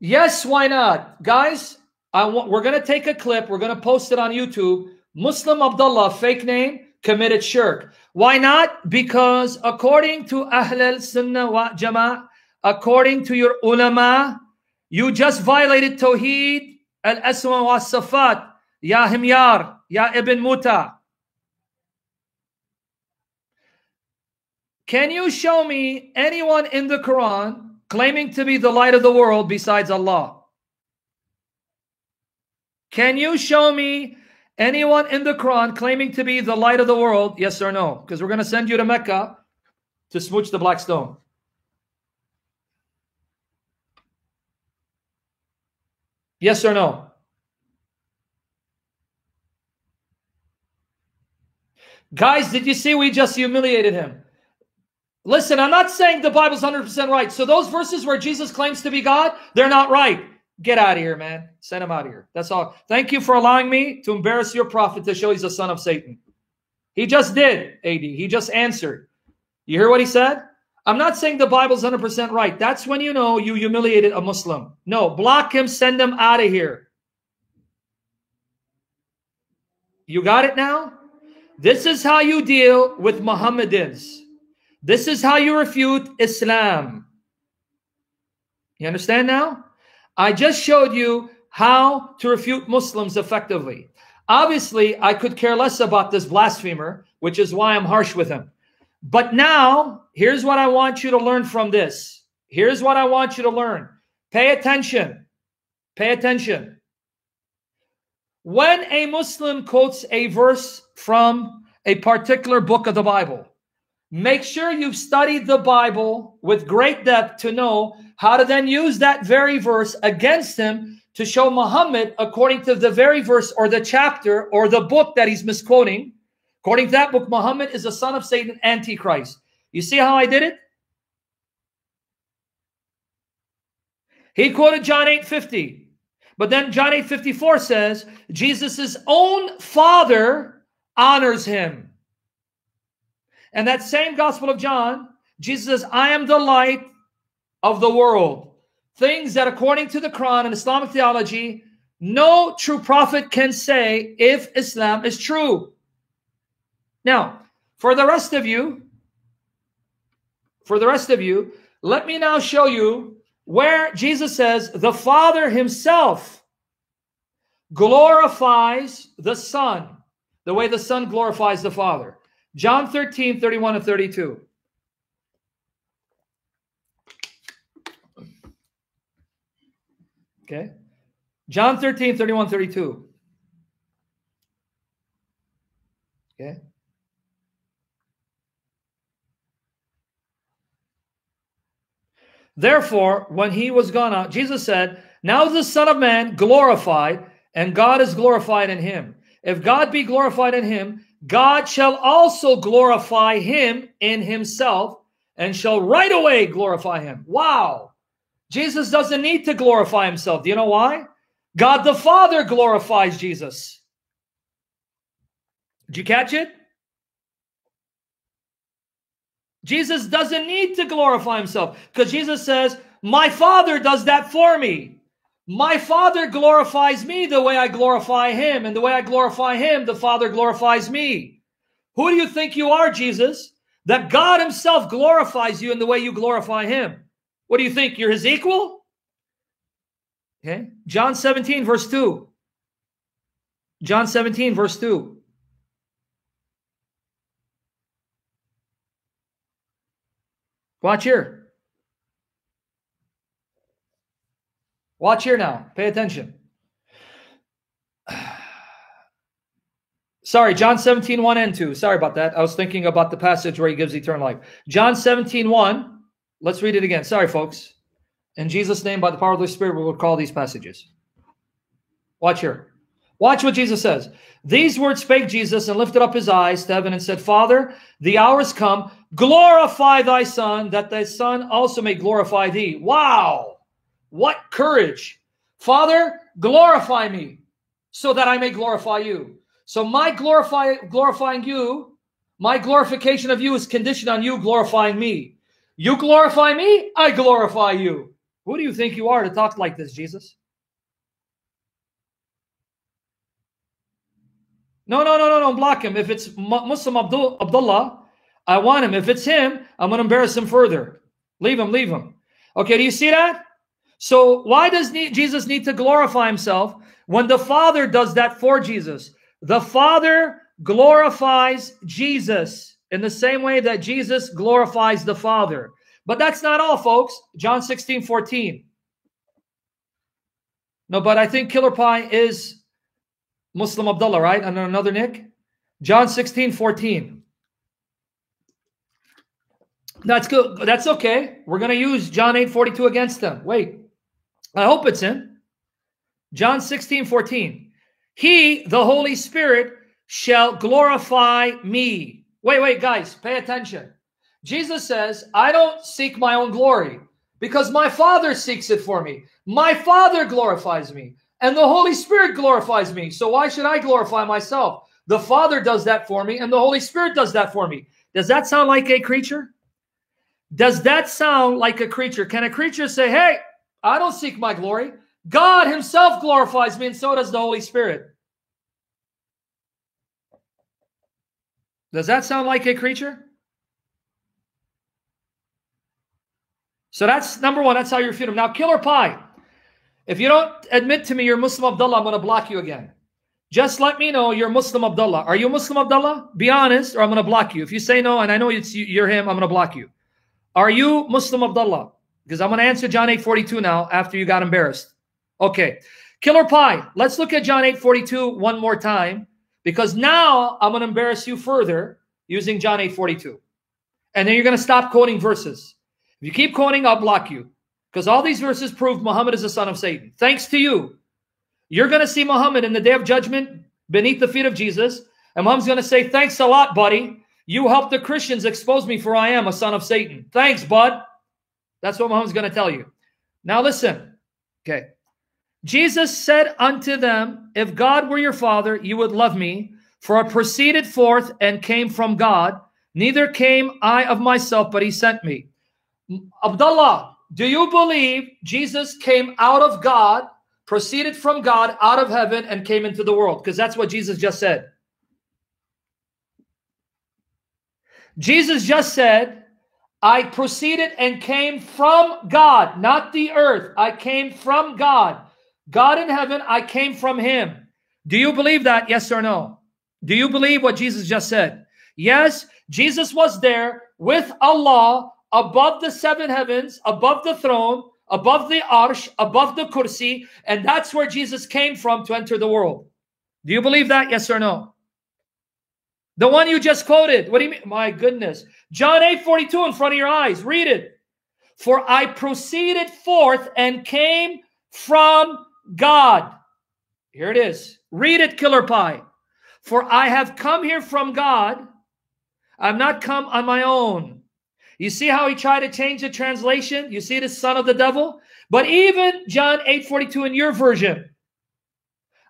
Yes, why not? Guys, I want, we're going to take a clip. We're going to post it on YouTube. Muslim Abdullah, fake name, committed shirk. Why not? Because according to Ahl al-Sunnah wa Jama'ah, according to your ulama, you just violated Tawheed al-Asma wa Sifat. Ya Himyar, Ya Ibn Muta. Can you show me anyone in the Quran claiming to be the light of the world besides Allah? Can you show me anyone in the Quran claiming to be the light of the world? Yes or no? Because we're going to send you to Mecca to smooch the black stone. Yes or no? Guys, did you see we just humiliated him? Listen, I'm not saying the Bible's 100% right. So those verses where Jesus claims to be God, they're not right. Get out of here, man. Send him out of here. That's all. Thank you for allowing me to embarrass your prophet to show he's a son of Satan. He just did, AD. He just answered. You hear what he said? I'm not saying the Bible's 100% right. That's when you know you humiliated a Muslim. No, block him, send him out of here. You got it now? This is how you deal with Mohammedans. This is how you refute Islam. You understand now? I just showed you how to refute Muslims effectively. Obviously, I could care less about this blasphemer, which is why I'm harsh with him. But now, here's what I want you to learn from this. Here's what I want you to learn. Pay attention. Pay attention. When a Muslim quotes a verse from a particular book of the Bible, Make sure you've studied the Bible with great depth to know how to then use that very verse against him to show Muhammad, according to the very verse or the chapter or the book that he's misquoting. According to that book, Muhammad is the son of Satan, Antichrist. You see how I did it? He quoted John 8:50. But then John 8:54 says, Jesus' own father honors him. And that same Gospel of John, Jesus says, I am the light of the world. Things that, according to the Quran and Islamic theology, no true prophet can say if Islam is true. Now, for the rest of you, for the rest of you, let me now show you where Jesus says the Father himself glorifies the Son, the way the Son glorifies the Father. John 13, 31 and 32. Okay. John 13, 31, 32. Okay. Therefore, when he was gone out, Jesus said, Now is the Son of Man glorified, and God is glorified in him. If God be glorified in him, God shall also glorify him in himself and shall right away glorify him. Wow. Jesus doesn't need to glorify himself. Do you know why? God the Father glorifies Jesus. Did you catch it? Jesus doesn't need to glorify himself because Jesus says, My Father does that for me. My Father glorifies me the way I glorify him, and the way I glorify him, the Father glorifies me. Who do you think you are, Jesus? That God himself glorifies you in the way you glorify him. What do you think? You're his equal? Okay. John 17, verse 2. John 17, verse 2. Watch here. Watch here now. Pay attention. Sorry, John 17, 1 and 2. Sorry about that. I was thinking about the passage where he gives eternal life. John 17, 1. Let's read it again. Sorry, folks. In Jesus' name, by the power of the Spirit, we will call these passages. Watch here. Watch what Jesus says. These words spake Jesus and lifted up his eyes to heaven and said, Father, the hour has come. Glorify thy Son, that thy Son also may glorify thee. Wow. What courage. Father, glorify me so that I may glorify you. So my glorify, glorifying you, my glorification of you is conditioned on you glorifying me. You glorify me, I glorify you. Who do you think you are to talk like this, Jesus? No, no, no, no, don't block him. If it's Muslim Abdul, Abdullah, I want him. If it's him, I'm going to embarrass him further. Leave him, leave him. Okay, do you see that? So why does Jesus need to glorify himself when the Father does that for Jesus? The Father glorifies Jesus in the same way that Jesus glorifies the Father. But that's not all, folks. John 16, 14. No, but I think Killer Pie is Muslim Abdullah, right? And another Nick. John 16, 14. That's good. That's okay. We're going to use John 8, 42 against them. Wait. I hope it's in. John 16, 14. He, the Holy Spirit, shall glorify me. Wait, wait, guys, pay attention. Jesus says, I don't seek my own glory because my Father seeks it for me. My Father glorifies me and the Holy Spirit glorifies me. So why should I glorify myself? The Father does that for me, and the Holy Spirit does that for me. Does that sound like a creature? Does that sound like a creature? Can a creature say, Hey, I don't seek my glory? God Himself glorifies me, and so does the Holy Spirit. Does that sound like a creature? So that's number one. That's how you refute him. Now, killer pie. If you don't admit to me you're Muslim Abdullah, I'm going to block you again. Just let me know you're Muslim Abdullah. Are you Muslim Abdullah? Be honest, or I'm going to block you. If you say no, and I know it's you're him, I'm going to block you. Are you Muslim Abdullah? Because I'm going to answer John 8:42 now after you got embarrassed. Okay. Killer Pie, let's look at John 8:42 one more time because now I'm going to embarrass you further using John 8:42. And then you're going to stop quoting verses. If you keep quoting, I'll block you. Because all these verses prove Muhammad is the son of Satan. Thanks to you, you're going to see Muhammad in the day of judgment beneath the feet of Jesus. And Muhammad's going to say, Thanks a lot, buddy. You helped the Christians expose me for I am a son of Satan. Thanks, bud. That's what Muhammad's going to tell you. Now listen. Okay. Jesus said unto them, If God were your father, you would love me, for I proceeded forth and came from God. Neither came I of myself, but he sent me. Abdullah, do you believe Jesus came out of God, proceeded from God out of heaven, and came into the world? Because that's what Jesus just said. Jesus just said, I proceeded and came from God, not the earth. I came from God. God in heaven, I came from him. Do you believe that? Yes or no? Do you believe what Jesus just said? Yes, Jesus was there with Allah above the seven heavens, above the throne, above the arsh, above the kursi, and that's where Jesus came from to enter the world. Do you believe that? Yes or no? The one you just quoted. What do you mean? My goodness. John 8 42 in front of your eyes. Read it. For I proceeded forth and came from God. Here it is. Read it, Killer Pie. For I have come here from God. I've not come on my own. You see how he tried to change the translation? You see the son of the devil? But even John 8:42 in your version,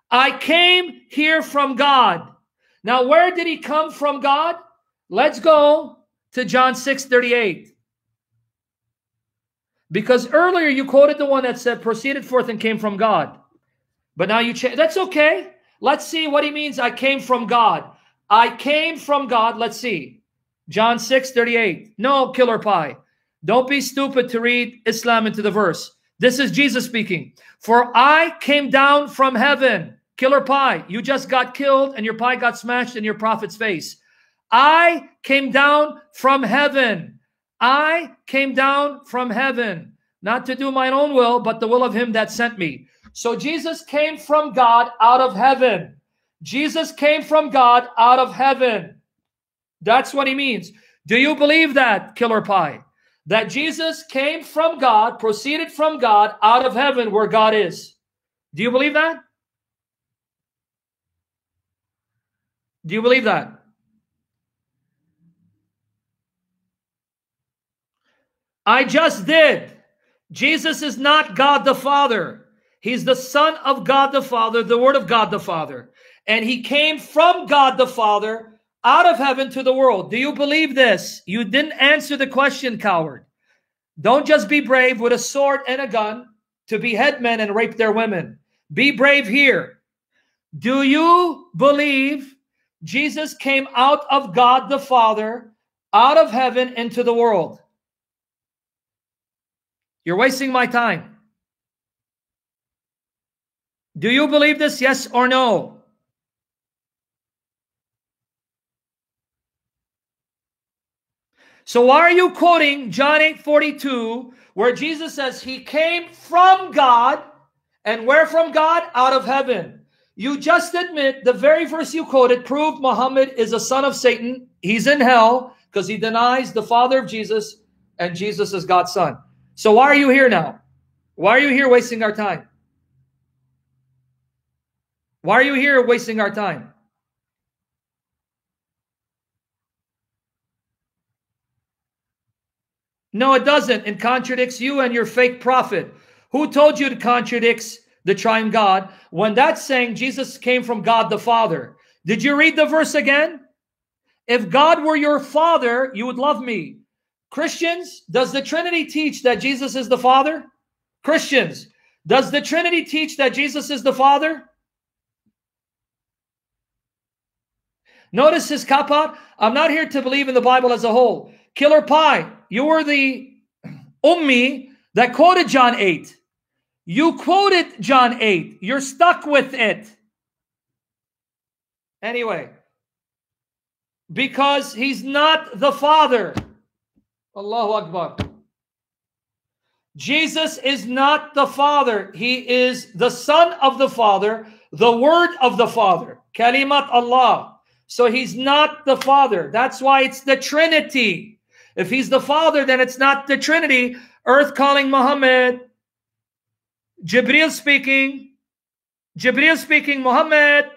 I came here from God. Now, where did he come from God? Let's go to John 6:38. Because earlier you quoted the one that said proceeded forth and came from God. But now you change. That's okay. Let's see what he means. I came from God. I came from God. Let's see. John 6 38. No, killer pie. Don't be stupid to read Islam into the verse. This is Jesus speaking. For I came down from heaven. Killer pie, you just got killed and your pie got smashed in your prophet's face. I came down from heaven. I came down from heaven, not to do mine own will, but the will of him that sent me. So Jesus came from God out of heaven. Jesus came from God out of heaven. That's what he means. Do you believe that, Killer Pie? That Jesus came from God, proceeded from God out of heaven where God is. Do you believe that? Do you believe that? I just did. Jesus is not God the Father. He's the Son of God the Father, the Word of God the Father. And he came from God the Father out of heaven to the world. Do you believe this? You didn't answer the question, coward. Don't just be brave with a sword and a gun to behead men and rape their women. Be brave here. Do you believe Jesus came out of God the Father, out of heaven into the world? You're wasting my time. Do you believe this? Yes or no? So why are you quoting John 8 42, where Jesus says he came from God and where from God? Out of heaven. You just admit the very verse you quoted proved Muhammad is a son of Satan. He's in hell because he denies the father of Jesus and Jesus is God's son. So why are you here now? Why are you here wasting our time? Why are you here wasting our time? No, it doesn't. It contradicts you and your fake prophet. Who told you it contradicts the triune God when that's saying Jesus came from God the Father? Did you read the verse again? If God were your father, you would love me. Christians, does the Trinity teach that Jesus is the Father? Christians, does the Trinity teach that Jesus is the Father? Notice his kappa. I'm not here to believe in the Bible as a whole. Killer Pie, you were the ummi that quoted John 8. You quoted John 8. You're stuck with it. Anyway, because he's not the Father. Allahu Akbar. Jesus is not the Father. He is the Son of the Father, the Word of the Father. Kalimat Allah. So he's not the Father. That's why it's the Trinity. If he's the Father, then it's not the Trinity. Earth calling Muhammad. Jibril speaking. Jibril speaking, Muhammad.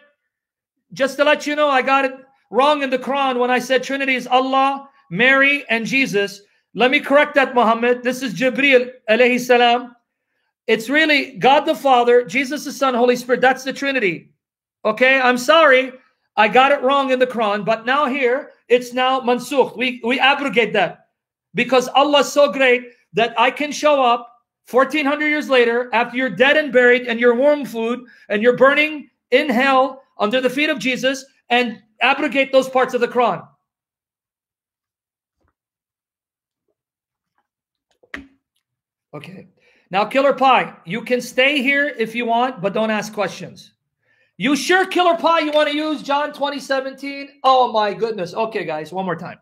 Just to let you know, I got it wrong in the Quran when I said Trinity is Allah, Mary, and Jesus. Let me correct that, Muhammad. This is Jibril alayhi salam. It's really God the Father, Jesus the Son, Holy Spirit. That's the Trinity. Okay, I'm sorry. I got it wrong in the Quran, but now here it's now mansukh. We, we abrogate that because Allah is so great that I can show up 1400 years later after you're dead and buried and you're warm food and you're burning in hell under the feet of Jesus and abrogate those parts of the Quran. Okay. Now, Killer Pie, you can stay here if you want, but don't ask questions. You sure, Killer Pie, you want to use John 2017? Oh my goodness. Okay, guys, one more time.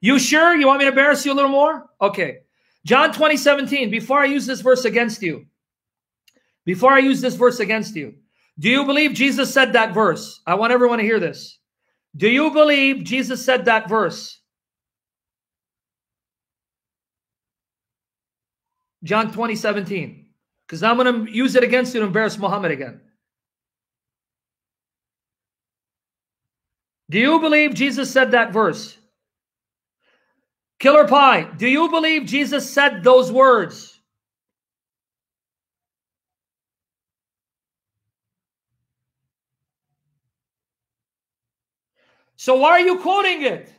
You sure you want me to embarrass you a little more? Okay. John 2017, before I use this verse against you, before I use this verse against you, do you believe Jesus said that verse? I want everyone to hear this. Do you believe Jesus said that verse? John 2017. Because I'm going to use it against you to embarrass Muhammad again. Do you believe Jesus said that verse? Killer Pie, do you believe Jesus said those words? So why are you quoting it?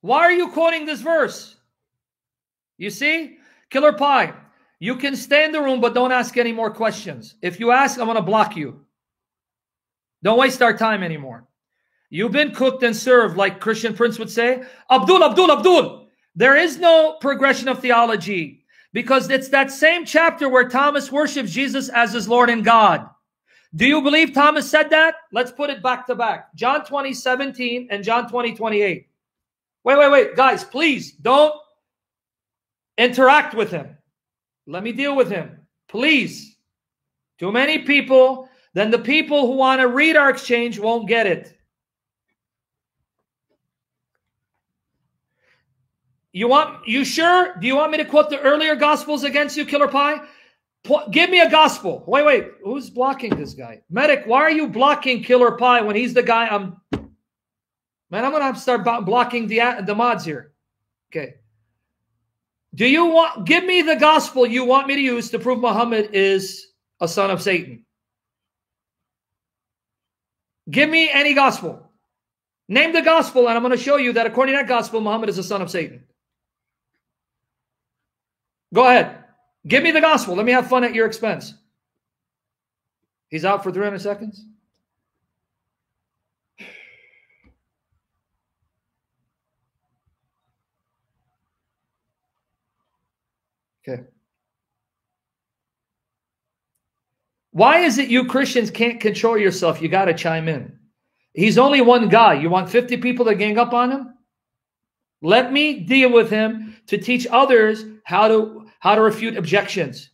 Why are you quoting this verse? You see, Killer Pie, you can stay in the room, but don't ask any more questions. If you ask, I'm going to block you. Don't waste our time anymore. You've been cooked and served, like Christian Prince would say. Abdul, Abdul, Abdul. There is no progression of theology because it's that same chapter where Thomas worships Jesus as his Lord and God. Do you believe Thomas said that? Let's put it back to back. John 20, 17 and John 20, 28. Wait, wait, wait. Guys, please don't interact with him. Let me deal with him. Please. Too many people, then the people who want to read our exchange won't get it. You want you sure? Do you want me to quote the earlier gospels against you, Killer Pie? Give me a gospel. Wait, wait. Who's blocking this guy? Medic, why are you blocking Killer Pie when he's the guy I'm Man, I'm have to start blocking the uh, the mods here. Okay. Do you want give me the gospel you want me to use to prove Muhammad is a son of Satan? Give me any gospel. Name the gospel, and I'm going to show you that according to that gospel, Muhammad is a son of Satan. Go ahead. Give me the gospel. Let me have fun at your expense. He's out for 300 seconds. Okay. Why is it you Christians can't control yourself? You got to chime in. He's only one guy. You want 50 people to gang up on him? Let me deal with him to teach others how to how to refute objections.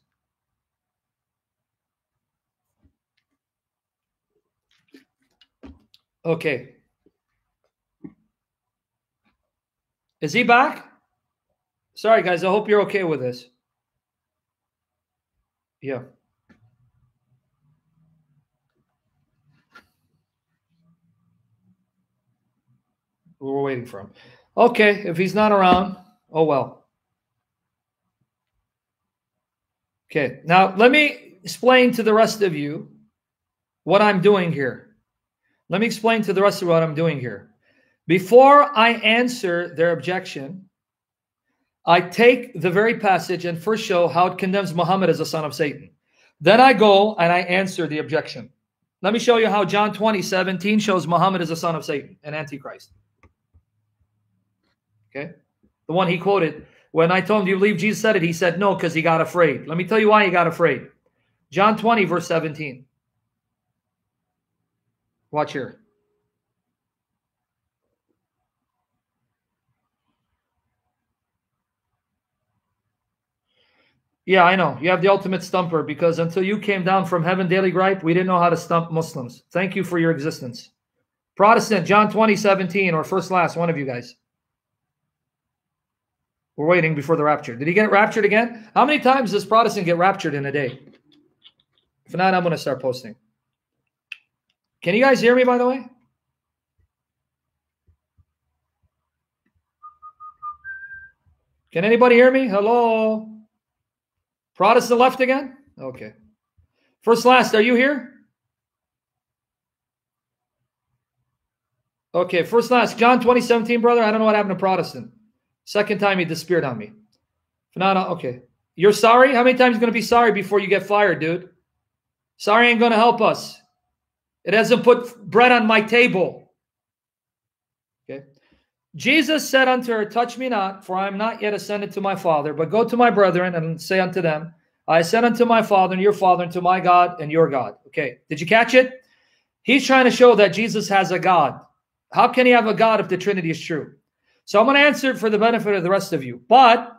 Okay. Is he back? Sorry, guys. I hope you're okay with this. Yeah. We're waiting for him. Okay, if he's not around, oh well. Okay, now let me explain to the rest of you what I'm doing here. Let me explain to the rest of what I'm doing here. Before I answer their objection, I take the very passage and first show how it condemns Muhammad as a son of Satan. Then I go and I answer the objection. Let me show you how John 20, 17 shows Muhammad as a son of Satan, an antichrist. Okay? The one he quoted. When I told him, Do you believe Jesus said it? He said no, because he got afraid. Let me tell you why he got afraid. John 20, verse 17. Watch here. Yeah, I know. You have the ultimate stumper because until you came down from heaven, Daily Gripe, we didn't know how to stump Muslims. Thank you for your existence. Protestant, John 20, 17, or first last, one of you guys. We're waiting before the rapture. Did he get raptured again? How many times does Protestant get raptured in a day? If not, I'm going to start posting. Can you guys hear me, by the way? Can anybody hear me? Hello? Protestant left again? Okay. First last, are you here? Okay, first last, John 2017, brother. I don't know what happened to Protestant. Second time he disappeared on me. Fanana, okay. You're sorry? How many times you going to be sorry before you get fired, dude? Sorry ain't going to help us. It hasn't put bread on my table. Jesus said unto her, Touch me not, for I am not yet ascended to my Father, but go to my brethren and say unto them, I ascend unto my Father and your Father, and to my God and your God. Okay, did you catch it? He's trying to show that Jesus has a God. How can he have a God if the Trinity is true? So I'm going to answer it for the benefit of the rest of you. But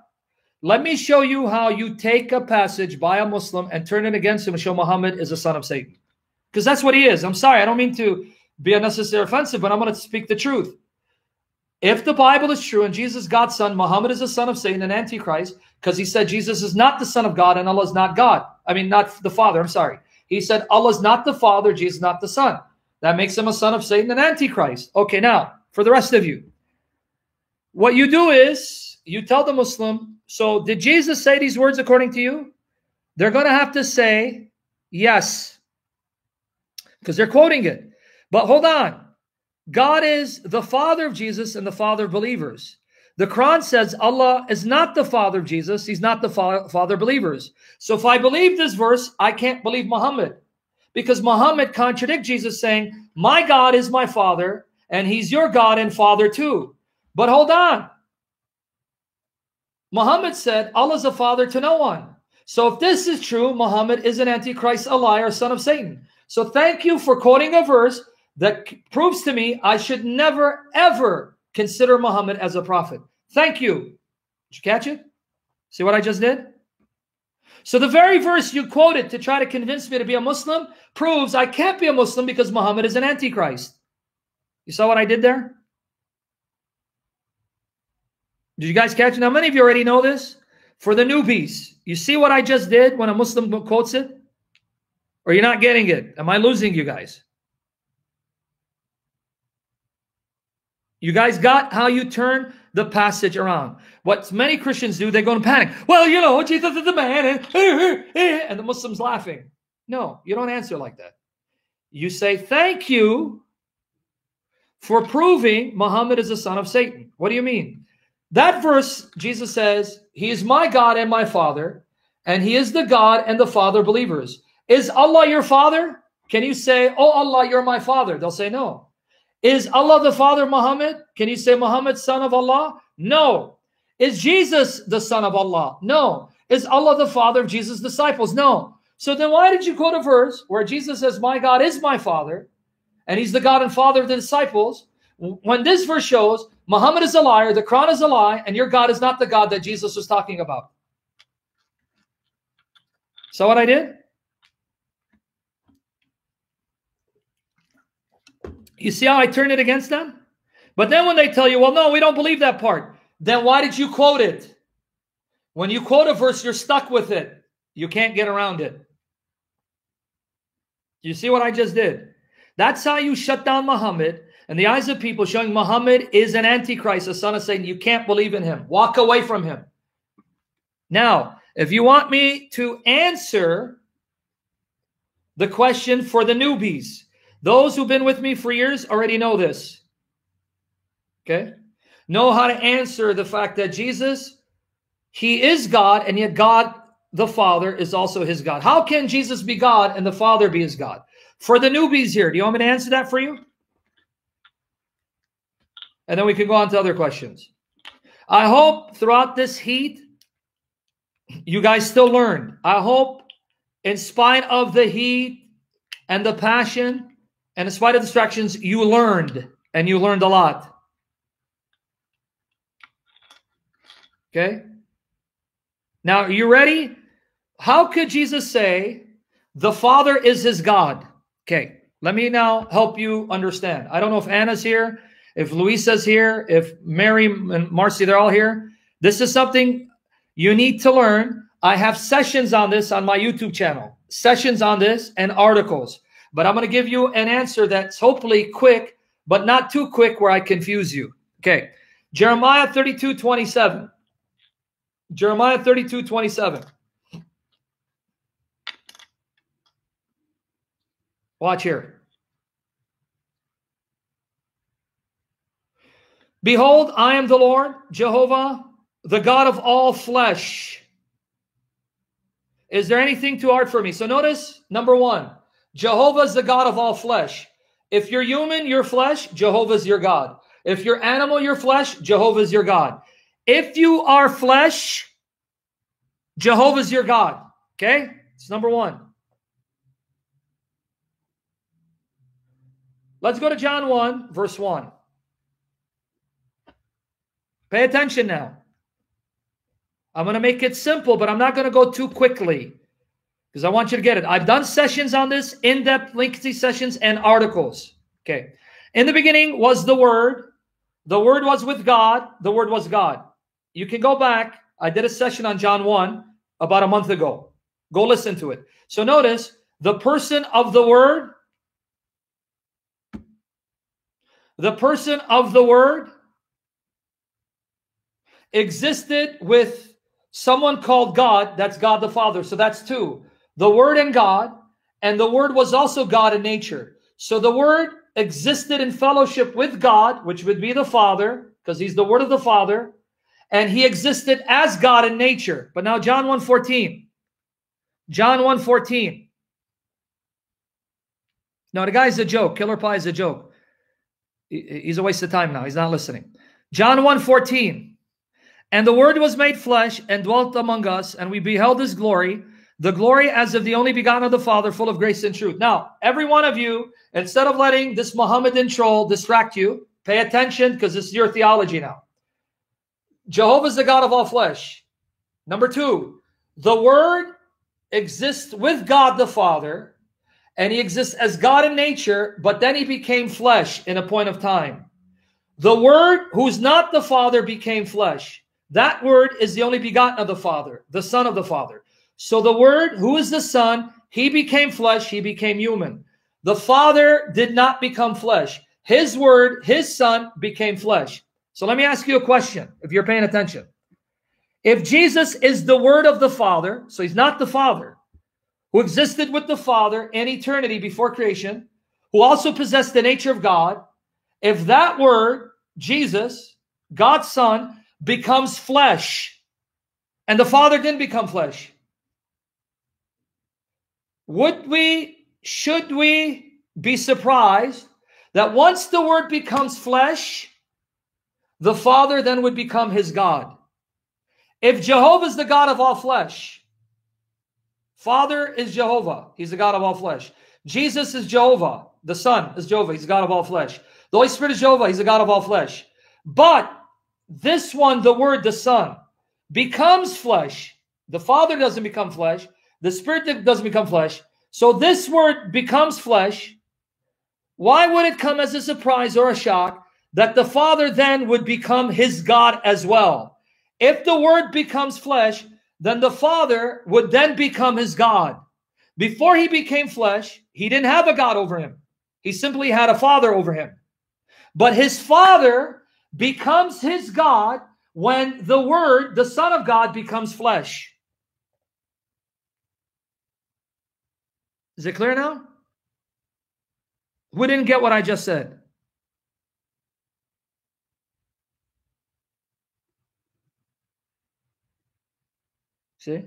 let me show you how you take a passage by a Muslim and turn it against him and show Muhammad is a son of Satan. Because that's what he is. I'm sorry, I don't mean to be unnecessarily offensive, but I'm going to speak the truth. If the Bible is true and Jesus God's son, Muhammad is a son of Satan, and antichrist, because he said Jesus is not the son of God and Allah is not God. I mean, not the Father. I'm sorry. He said Allah is not the Father, Jesus not the Son. That makes him a son of Satan, and antichrist. Okay, now for the rest of you, what you do is you tell the Muslim, so did Jesus say these words according to you? They're going to have to say yes because they're quoting it. But hold on. God is the father of Jesus and the father of believers. The Quran says Allah is not the father of Jesus. He's not the fa father of believers. So if I believe this verse, I can't believe Muhammad because Muhammad contradicts Jesus saying, my God is my father and he's your God and father too. But hold on. Muhammad said, Allah is a father to no one. So if this is true, Muhammad is an antichrist, a liar, son of Satan. So thank you for quoting a verse that proves to me I should never, ever consider Muhammad as a prophet. Thank you. Did you catch it? See what I just did? So the very verse you quoted to try to convince me to be a Muslim proves I can't be a Muslim because Muhammad is an antichrist. You saw what I did there? Did you guys catch it? Now, many of you already know this. For the newbies, you see what I just did when a Muslim quotes it? Or you're not getting it? Am I losing you guys? You guys got how you turn the passage around. What many Christians do, they go in panic. Well, you know, Jesus is the man, and, and the Muslims laughing. No, you don't answer like that. You say, thank you for proving Muhammad is the son of Satan. What do you mean? That verse, Jesus says, He is my God and my Father, and He is the God and the Father believers. Is Allah your Father? Can you say, Oh Allah, you're my Father? They'll say, No. Is Allah the Father of Muhammad? Can you say Muhammad, son of Allah? No. Is Jesus the son of Allah? No. Is Allah the father of Jesus' disciples? No. So then why did you quote a verse where Jesus says, My God is my Father, and He's the God and Father of the disciples, when this verse shows Muhammad is a liar, the Quran is a lie, and your God is not the God that Jesus was talking about. So what I did? You see how I turn it against them? But then when they tell you, well, no, we don't believe that part, then why did you quote it? When you quote a verse, you're stuck with it. You can't get around it. You see what I just did? That's how you shut down Muhammad and the eyes of people showing Muhammad is an antichrist, a son of Satan. You can't believe in him. Walk away from him. Now, if you want me to answer the question for the newbies, those who've been with me for years already know this. Okay? Know how to answer the fact that Jesus, he is God, and yet God the Father is also his God. How can Jesus be God and the Father be his God? For the newbies here, do you want me to answer that for you? And then we can go on to other questions. I hope throughout this heat, you guys still learned. I hope, in spite of the heat and the passion, and in spite of distractions, you learned, and you learned a lot. Okay? Now, are you ready? How could Jesus say the Father is his God? Okay, let me now help you understand. I don't know if Anna's here if Luisa's here, if Mary and Marcy, they're all here. This is something you need to learn. I have sessions on this on my YouTube channel, sessions on this and articles. But I'm going to give you an answer that's hopefully quick, but not too quick where I confuse you. Okay. Jeremiah 32, 27. Jeremiah 32, 27. Watch here. Behold, I am the Lord, Jehovah, the God of all flesh. Is there anything too hard for me? So notice, number one, Jehovah is the God of all flesh. If you're human, your flesh, Jehovah's your God. If you're animal, your flesh, Jehovah's your God. If you are flesh, Jehovah's your God. Okay? It's number one. Let's go to John 1, verse 1. Pay attention now. I'm going to make it simple, but I'm not going to go too quickly because I want you to get it. I've done sessions on this, in-depth lengthy sessions and articles. Okay. In the beginning was the Word. The Word was with God. The Word was God. You can go back. I did a session on John 1 about a month ago. Go listen to it. So notice the person of the Word, the person of the Word existed with someone called God. That's God the Father. So that's two. The Word and God. And the Word was also God in nature. So the Word existed in fellowship with God, which would be the Father, because he's the Word of the Father. And he existed as God in nature. But now John 1.14. John 1.14. No, the guy's a joke. Killer Pie is a joke. He's a waste of time now. He's not listening. John 1.14. And the Word was made flesh and dwelt among us, and we beheld his glory, the glory as of the only begotten of the Father, full of grace and truth. Now, every one of you, instead of letting this Mohammedan troll distract you, pay attention because this is your theology now. Jehovah is the God of all flesh. Number two, the Word exists with God the Father, and he exists as God in nature, but then he became flesh in a point of time. The Word, who's not the Father, became flesh. That Word is the only begotten of the Father, the Son of the Father. So the Word, who is the Son, he became flesh, he became human. The Father did not become flesh. His Word, his Son, became flesh. So let me ask you a question, if you're paying attention. If Jesus is the Word of the Father, so he's not the Father, who existed with the Father in eternity before creation, who also possessed the nature of God, if that Word, Jesus, God's Son, becomes flesh, and the Father didn't become flesh, would we, should we be surprised that once the Word becomes flesh, the Father then would become his God? If Jehovah is the God of all flesh, Father is Jehovah. He's the God of all flesh. Jesus is Jehovah. The Son is Jehovah. He's the God of all flesh. The Holy Spirit is Jehovah. He's the God of all flesh. But this one, the Word, the Son, becomes flesh. The Father doesn't become flesh. The Spirit doesn't become flesh. So this Word becomes flesh. Why would it come as a surprise or a shock that the Father then would become his God as well? If the word becomes flesh, then the Father would then become his God. Before he became flesh, he didn't have a God over him. He simply had a father over him. But his father becomes his God when the word, the Son of God, becomes flesh. Is it clear now? Who didn't get what I just said? See?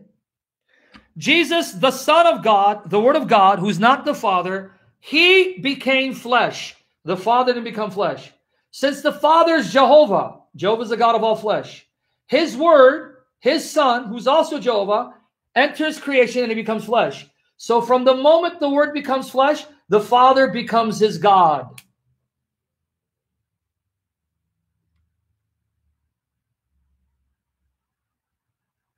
Jesus, the Son of God, the Word of God, who's not the Father, he became flesh. The Father didn't become flesh. Since the Father is Jehovah, is the God of all flesh, his Word, his Son, who's also Jehovah, enters creation and he becomes flesh. So from the moment the Word becomes flesh, the Father becomes his God.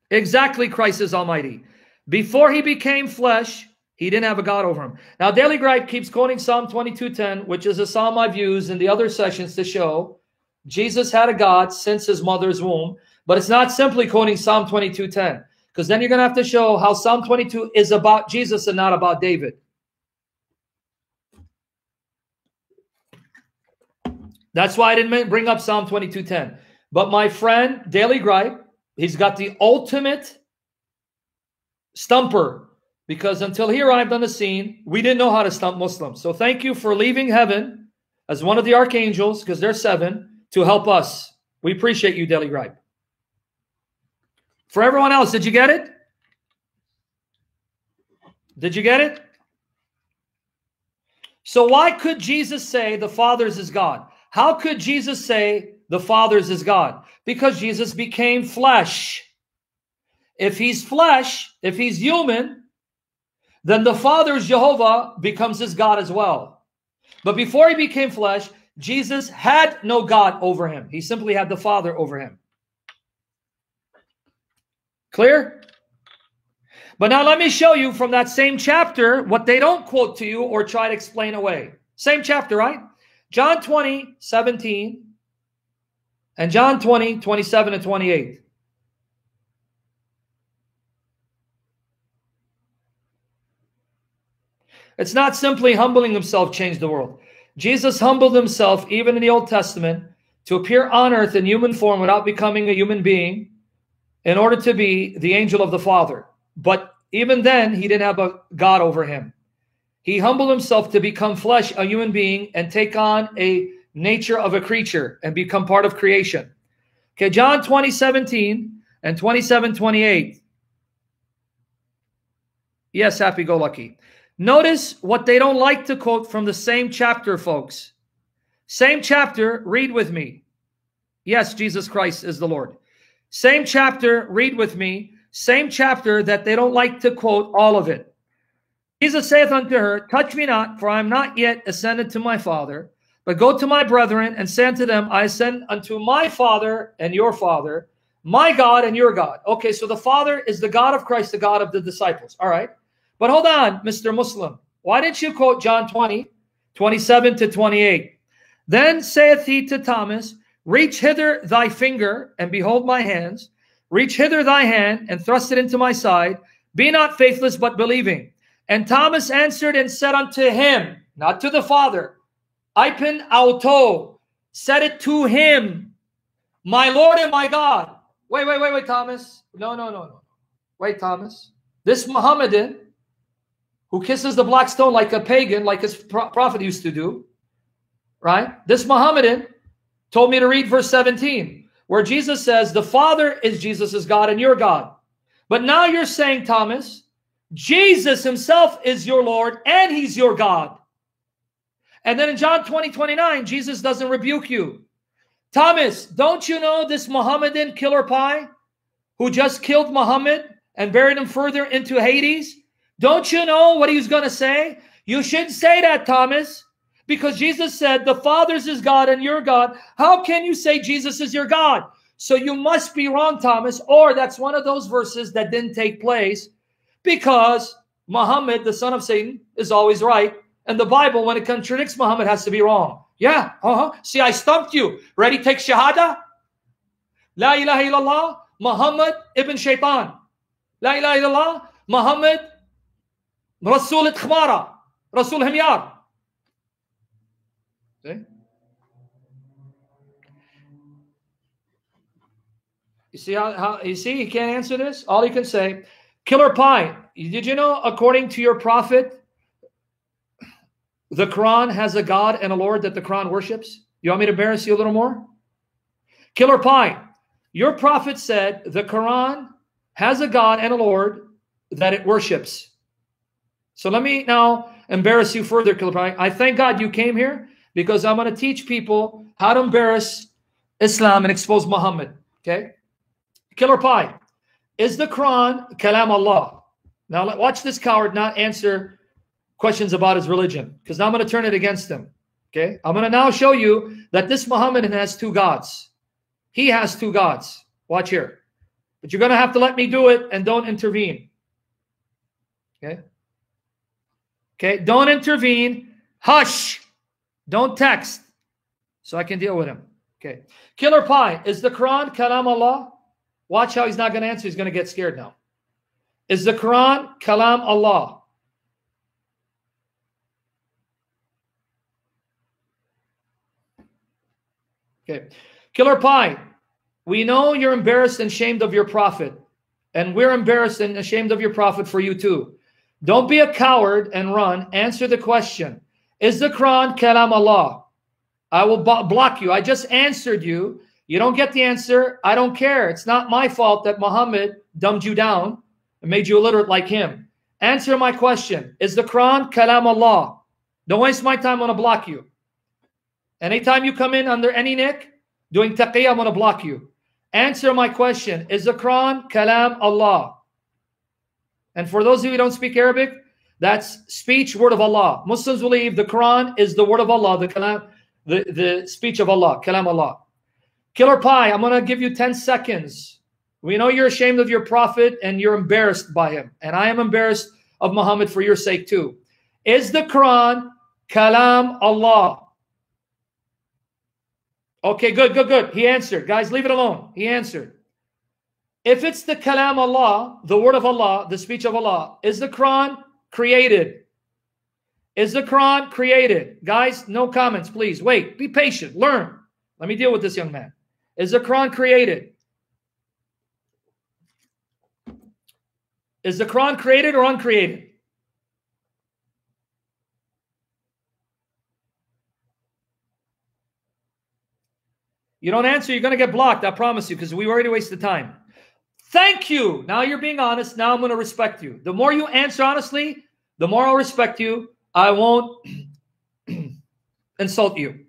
Exactly, Christ is Almighty. Before he became flesh, he didn't have a God over him. Now, Daily Gripe keeps quoting Psalm 22.10, which is a psalm I've used in the other sessions to show Jesus had a God since his mother's womb. But it's not simply quoting Psalm 22.10, because then you're going to have to show how Psalm 22 is about Jesus and not about David. That's why I didn't bring up Psalm 22.10. But my friend, Daily Gripe, He's got the ultimate stumper because until he arrived on the scene, we didn't know how to stump Muslims. So thank you for leaving heaven as one of the archangels, because there's seven, to help us. We appreciate you, Daily Gripe. For everyone else, did you get it? Did you get it? So why could Jesus say the Father's is God? How could Jesus say the Father's is God? because Jesus became flesh. If he's flesh, if he's human, then the Father's Jehovah becomes his God as well. But before he became flesh, Jesus had no God over him. He simply had the Father over him. Clear? But now let me show you from that same chapter what they don't quote to you or try to explain away. Same chapter, right? John 20, 17 and John 20, 27 and 28. It's not simply humbling himself changed the world. Jesus humbled himself even in the Old Testament to appear on earth in human form without becoming a human being in order to be the angel of the Father. But even then, he didn't have a God over him. He humbled himself to become flesh, a human being, and take on a nature of a creature and become part of creation. Okay, John 20, 17 and 27, 28. Yes, happy go lucky. Notice what they don't like to quote from the same chapter, folks. Same chapter, read with me. Yes, Jesus Christ is the Lord. Same chapter, read with me. Same chapter that they don't like to quote all of it. Jesus saith unto her, Touch me not, for I am not yet ascended to my Father, but go to my brethren and say unto them, I ascend unto my Father and your Father, my God and your God. Okay, so the Father is the God of Christ, the God of the disciples. All right. But hold on, Mr. Muslim. Why didn't you quote John 20, 27 to 28? Then saith he to Thomas, Reach hither thy finger and behold my hands. Reach hither thy hand and thrust it into my side. Be not faithless, but believing. And Thomas answered and said unto him, not to the Father, Ipen auto, said it to him, my Lord and my God. Wait, wait, wait, wait, Thomas. No, no, no, no. Wait, Thomas. This Muhammadan who kisses the black stone like a pagan, like his prophet used to do, right? This Muhammadan told me to read verse 17, where Jesus says, The Father is Jesus' God and your God. But now you're saying, Thomas, Jesus himself is your Lord and he's your God. And then in John 20, 29, Jesus doesn't rebuke you. Thomas, don't you know this Mohammedan killer pie who just killed Muhammad and buried him further into Hades? Don't you know what he's going to say? You shouldn't say that, Thomas, because Jesus said, The Father's is God and your God. How can you say Jesus is your God? So you must be wrong, Thomas, or that's one of those verses that didn't take place because Muhammad, the son of Satan, is always right. And the Bible, when it contradicts Muhammad, has to be wrong. Yeah, uh-huh. See, I stumped you. Ready, take Shahada? La ilaha illallah, Muhammad ibn Shaitan. La ilaha illallah, Muhammad Rasul Khmara, Rasul Himyar. You see how, how you see he can't answer this? All he can say, Killer Pie, did you know according to your prophet, the Quran has a God and a Lord that the Quran worships? You want me to embarrass you a little more? Killer Pie, your prophet said the Quran has a God and a Lord that it worships. So let me now embarrass you further, Killer Pie. I thank God you came here because I'm going to teach people how to embarrass Islam and expose Muhammad. Okay? Killer Pie, is the Quran Kalam Allah? Now watch this coward not answer questions about his religion because now I'm going to turn it against him. Okay? I'm going to now show you that this Muhammadan has two gods. He has two gods. Watch here. But you're going to have to let me do it and don't intervene. Okay? Okay, don't intervene. Hush. Don't text. So I can deal with him. Okay. Killer Pie, is the Quran Kalam Allah? Watch how he's not going to answer. He's going to get scared now. Is the Quran Kalam Allah? Okay. Killer Pie, we know you're embarrassed and ashamed of your prophet. And we're embarrassed and ashamed of your prophet for you too. Don't be a coward and run. Answer the question. Is the Quran Kalam Allah? I will block you. I just answered you. You don't get the answer. I don't care. It's not my fault that Muhammad dumbed you down and made you illiterate like him. Answer my question. Is the Quran Kalam Allah? Don't waste my time. I'm going to block you. Anytime you come in under any nick doing taqiyya, I'm going to block you. Answer my question. Is the Quran Kalam Allah? And for those of you who don't speak Arabic, that's speech, word of Allah. Muslims believe the Quran is the word of Allah, the kalam, the, the speech of Allah, kalam Allah. Killer Pie, I'm going to give you 10 seconds. We know you're ashamed of your prophet and you're embarrassed by him. And I am embarrassed of Muhammad for your sake too. Is the Quran kalam Allah? Okay, good, good, good. He answered. Guys, leave it alone. He answered. If it's the kalam Allah, the word of Allah, the speech of Allah, is the Quran created? Is the Quran created? Guys, no comments, please. Wait, be patient, learn. Let me deal with this young man. Is the Quran created? Is the Quran created or uncreated? You don't answer, you're going to get blocked. I promise you, because we already wasted time. Thank you. Now you're being honest. Now I'm going to respect you. The more you answer honestly, the more I'll respect you. I won't insult you.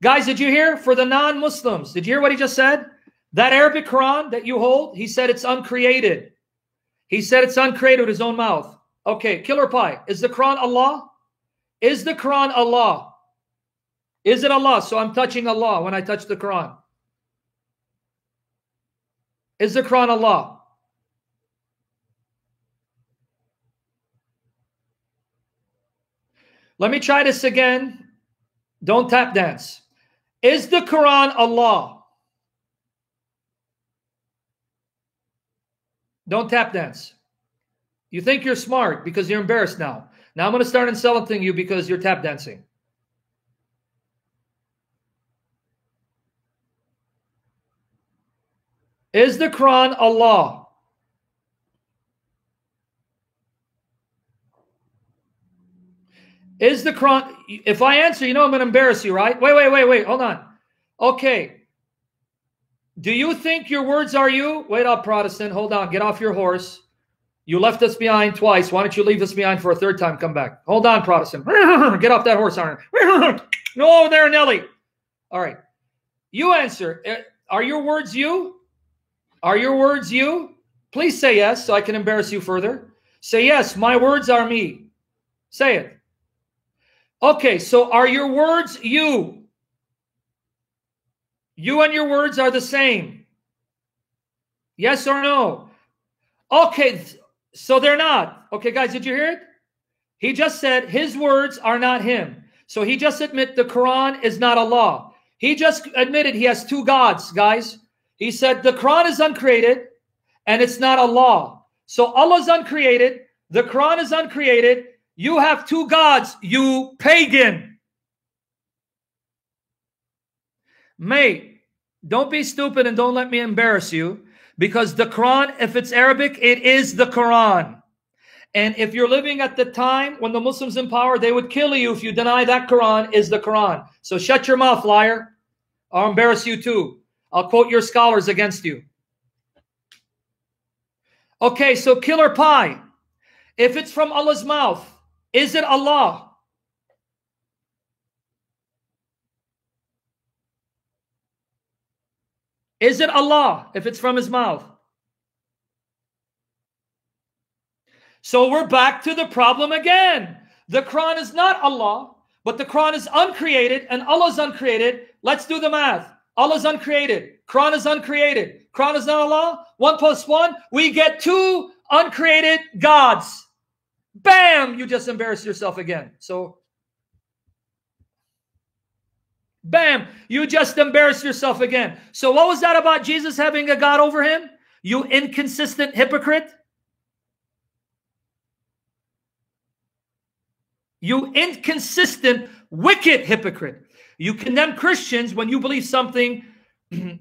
Guys, did you hear? For the non Muslims, did you hear what he just said? That Arabic Quran that you hold, he said it's uncreated. He said it's uncreated with his own mouth. Okay, Killer Pie, is the Quran Allah? Is the Quran Allah? Is it Allah? So I'm touching Allah when I touch the Quran. Is the Quran Allah? Let me try this again. Don't tap dance. Is the Quran Allah? Don't tap dance. You think you're smart because you're embarrassed now. Now I'm going to start insulting you because you're tap dancing. Is the Quran Allah? Is the Quran, if I answer, you know I'm going to embarrass you, right? Wait, wait, wait, wait, hold on. Okay. Do you think your words are you? Wait up, Protestant. Hold on. Get off your horse. You left us behind twice. Why don't you leave us behind for a third time? Come back. Hold on, Protestant. Get off that horse, Arnold. no, there, Nelly. All right. You answer. Eh, are your words you? Are your words you? Please say yes so I can embarrass you further. Say yes, my words are me. Say it. Okay, so are your words you? You and your words are the same. Yes or no? Okay, so they're not. Okay, guys, did you hear it? He just said his words are not him. So he just admit the Quran is not Allah. He just admitted he has two gods, guys. He said the Quran is uncreated and it's not Allah. So Allah is uncreated, the Quran is uncreated. You have two gods, you pagan. Mate, don't be stupid and don't let me embarrass you because the Quran, if it's Arabic, it is the Quran. And if you're living at the time when the Muslims in power, they would kill you if you deny that Quran is the Quran. So shut your mouth, liar. I'll embarrass you too. I'll quote your scholars against you. Okay, so killer pie. If it's from Allah's mouth, is it Allah? Is it Allah if it's from his mouth? So we're back to the problem again. The Quran is not Allah, but the Quran is uncreated and Allah is uncreated. Let's do the math. Allah is uncreated. Quran is uncreated. Quran is not Allah. One plus one, we get two uncreated gods. Bam! You just embarrassed yourself again. So Bam! You just embarrassed yourself again. So, what was that about Jesus having a God over him? You inconsistent hypocrite. You inconsistent, wicked hypocrite. You condemn Christians when you believe something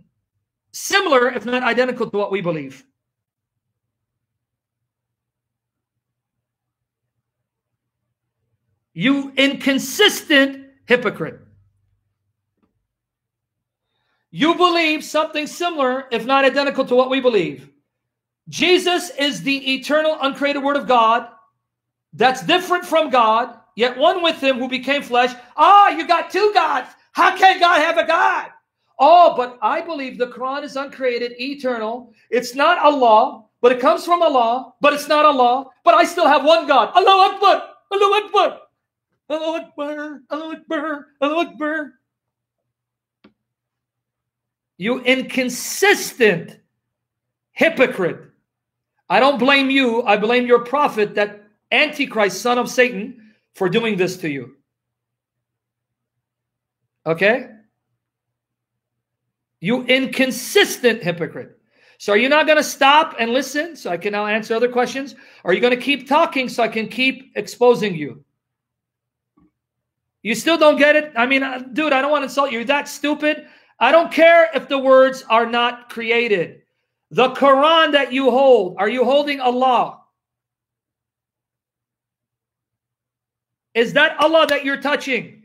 similar, if not identical, to what we believe. You inconsistent hypocrite. You believe something similar, if not identical to what we believe. Jesus is the eternal, uncreated Word of God that's different from God, yet one with Him who became flesh. Ah, you got two gods. How can God have a God? Oh, but I believe the Quran is uncreated, eternal. It's not Allah, but it comes from Allah, but it's not Allah. But I still have one God. Allah Akbar, Allah Akbar, Allah Akbar, Allah Akbar, Allah Akbar. You inconsistent hypocrite. I don't blame you. I blame your prophet, that Antichrist, son of Satan, for doing this to you. Okay? You inconsistent hypocrite. So are you not going to stop and listen so I can now answer other questions? Are you going to keep talking so I can keep exposing you? You still don't get it? I mean, uh, dude, I don't want to insult you. You're that stupid. I don't care if the words are not created. The Quran that you hold, are you holding Allah? Is that Allah that you're touching?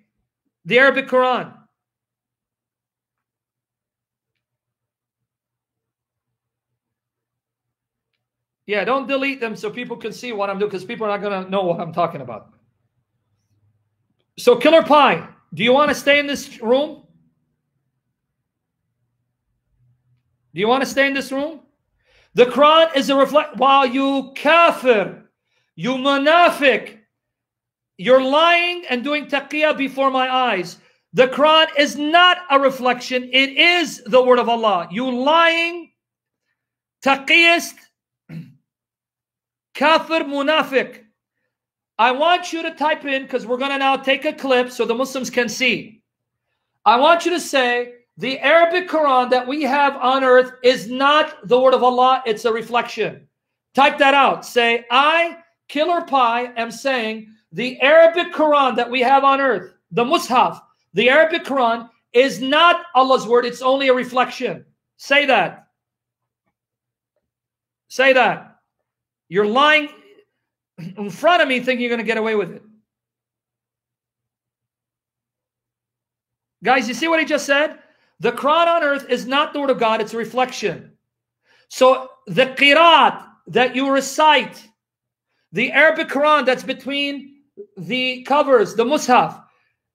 The Arabic Quran. Yeah, don't delete them so people can see what I'm doing because people are not going to know what I'm talking about. So, Killer Pie, do you want to stay in this room? Do you want to stay in this room? The Quran is a reflect. While you kafir, you munafiq, you're lying and doing taqiyah before my eyes. The Quran is not a reflection. It is the word of Allah. You lying, taqiyist, kafir, munafiq. I want you to type in, because we're going to now take a clip so the Muslims can see. I want you to say, the Arabic Quran that we have on earth is not the word of Allah, it's a reflection. Type that out. Say, I, Killer Pie, am saying the Arabic Quran that we have on earth, the Mus'haf, the Arabic Quran is not Allah's word, it's only a reflection. Say that. Say that. You're lying in front of me thinking you're going to get away with it. Guys, you see what he just said? The Quran on earth is not the word of God, it's a reflection. So the Qirat that you recite, the Arabic Quran that's between the covers, the Mus'haf,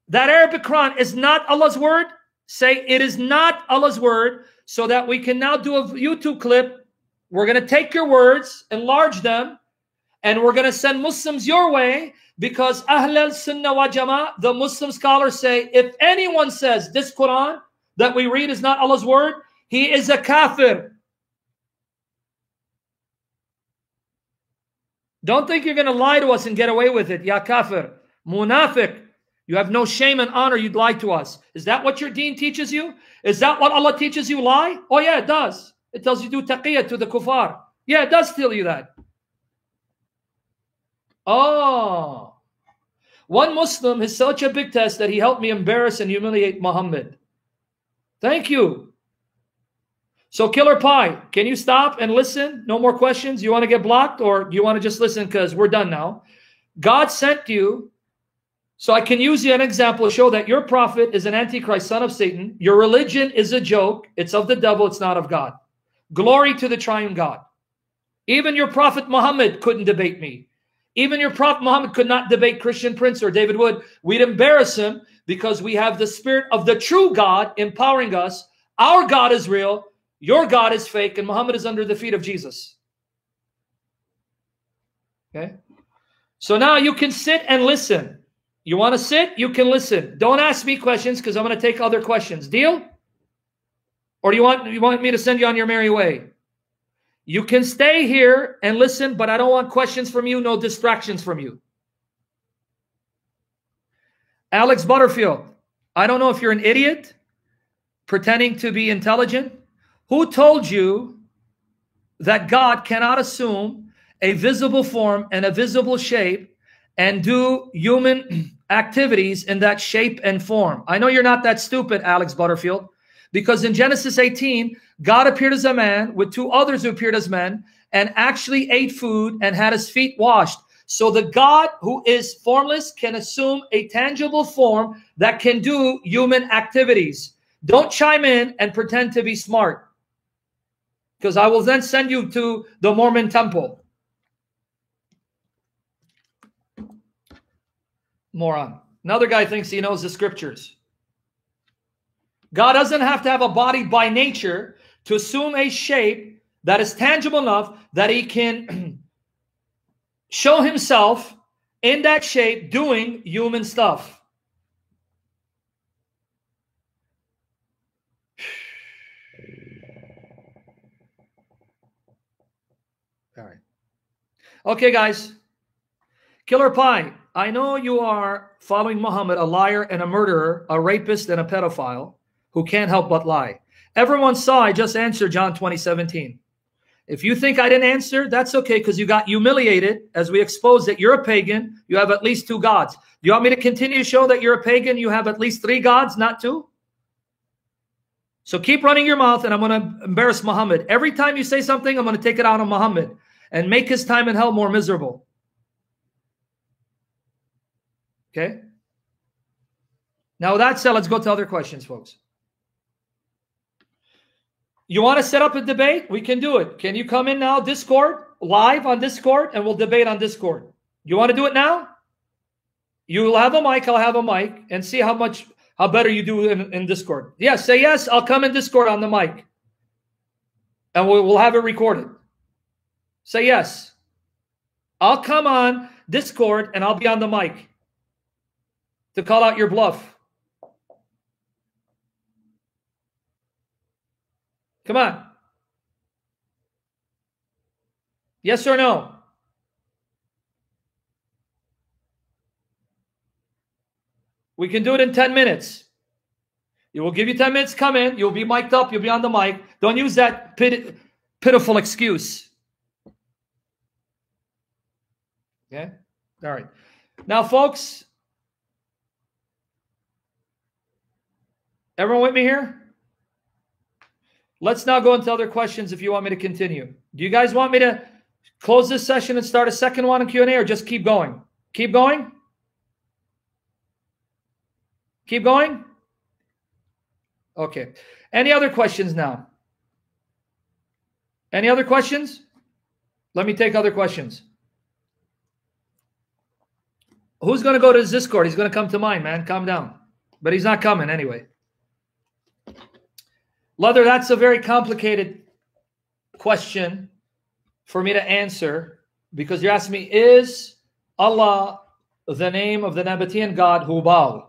that Arabic Quran is not Allah's word. Say it is not Allah's word, so that we can now do a YouTube clip. We're going to take your words, enlarge them, and we're going to send Muslims your way because Ahl al Sunnah wa Jama, the Muslim scholars say, if anyone says this Quran that we read is not Allah's word, he is a kafir. Don't think you're going to lie to us and get away with it. Ya kafir. Munafiq. You have no shame and honor. You'd lie to us. Is that what your deen teaches you? Is that what Allah teaches you? Lie? Oh, yeah, it does. It tells you do taqiyah to the kuffar. Yeah, it does tell you that. Oh. One Muslim is such a big test that he helped me embarrass and humiliate Muhammad. Thank you. So, Killer Pie, can you stop and listen? No more questions? You want to get blocked or you want to just listen because we're done now? God sent you so I can use you an example to show that your prophet is an antichrist, son of Satan. Your religion is a joke. It's of the devil. It's not of God. Glory to the triune God. Even your prophet Muhammad couldn't debate me. Even your prophet Muhammad could not debate Christian Prince or David Wood. We'd embarrass him because we have the spirit of the true God empowering us. Our God is real. Your God is fake. And Muhammad is under the feet of Jesus. Okay. So now you can sit and listen. You want to sit? You can listen. Don't ask me questions because I'm going to take other questions. Deal? Or do you want you want me to send you on your merry way? You can stay here and listen, but I don't want questions from you, no distractions from you. Alex Butterfield, I don't know if you're an idiot pretending to be intelligent. Who told you that God cannot assume a visible form and a visible shape and do human activities in that shape and form. I know you're not that stupid, Alex Butterfield, because in Genesis 18, God appeared as a man with two others who appeared as men and actually ate food and had his feet washed. So the God who is formless can assume a tangible form that can do human activities. Don't chime in and pretend to be smart because I will then send you to the Mormon temple. Moron. Another guy thinks he knows the scriptures. God doesn't have to have a body by nature to assume a shape that is tangible enough that he can show himself in that shape doing human stuff. Okay, guys. Killer Pie. I know you are following Muhammad, a liar and a murderer, a rapist and a pedophile who can't help but lie. Everyone saw I just answered John 20, 17. If you think I didn't answer, that's okay because you got humiliated as we exposed that you're a pagan. You have at least two gods. Do you want me to continue to show that you're a pagan? You have at least three gods, not two? So keep running your mouth and I'm going to embarrass Muhammad. Every time you say something, I'm going to take it out on Muhammad and make his time in hell more miserable. Okay? Now, that said, let's go to other questions, folks. You want to set up a debate? We can do it. Can you come in now, Discord, live on Discord, and we'll debate on Discord? You want to do it now? You'll have a mic, I'll have a mic, and see how much, how better you do in, in Discord. Yes, say yes, I'll come in Discord on the mic. and we will have it recorded. Say yes. I'll come on Discord and I'll be on the mic to call out your bluff. Come on. Yes or no? We can do it in 10 minutes. You will give you 10 minutes, come in, you'll be mic'd up, you'll be on the mic. Don't use that pit pitiful excuse. Okay? All right. Now, folks, everyone with me here? Let's now go into other questions if you want me to continue. Do you guys want me to close this session and start a second one in Q&A or just keep going? Keep going? Keep going? Okay. Any other questions now? Any other questions? Let me take other questions. Who's going to go to his Discord? He's going to come to mine, man. Calm down. But he's not coming anyway. Leather, that's a very complicated question for me to answer because you're asking me, is Allah the name of the Nabatean god Hubal?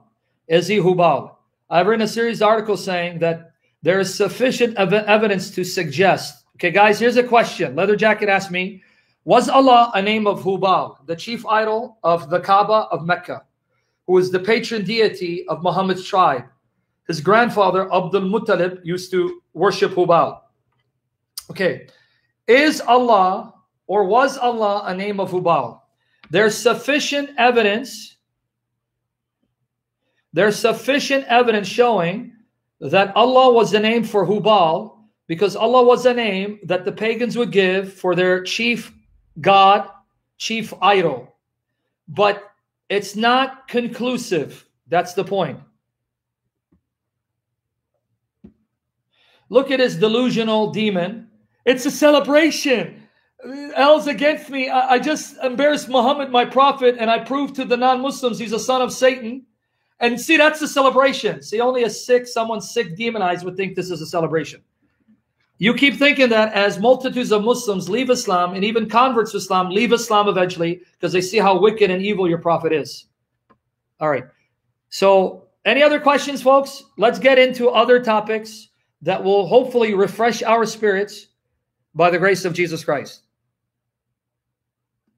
Is he Hubal? I've written a series of articles saying that there is sufficient ev evidence to suggest. Okay, guys, here's a question. Leather Jacket asked me, was Allah a name of Hubal, the chief idol of the Kaaba of Mecca, who is the patron deity of Muhammad's tribe? His grandfather, Abdul Muttalib, used to worship Hubal. Okay, is Allah or was Allah a name of Hubal? There's sufficient evidence there's sufficient evidence showing that Allah was the name for Hubal because Allah was a name that the pagans would give for their chief god, chief idol. But it's not conclusive. That's the point. Look at his delusional demon. It's a celebration. L's against me. I, I just embarrassed Muhammad, my prophet, and I proved to the non Muslims he's a son of Satan. And see, that's a celebration. See, only a sick, someone sick, demonized would think this is a celebration. You keep thinking that as multitudes of Muslims leave Islam and even converts to Islam leave Islam eventually because they see how wicked and evil your prophet is. All right. So, any other questions, folks? Let's get into other topics that will hopefully refresh our spirits by the grace of Jesus Christ.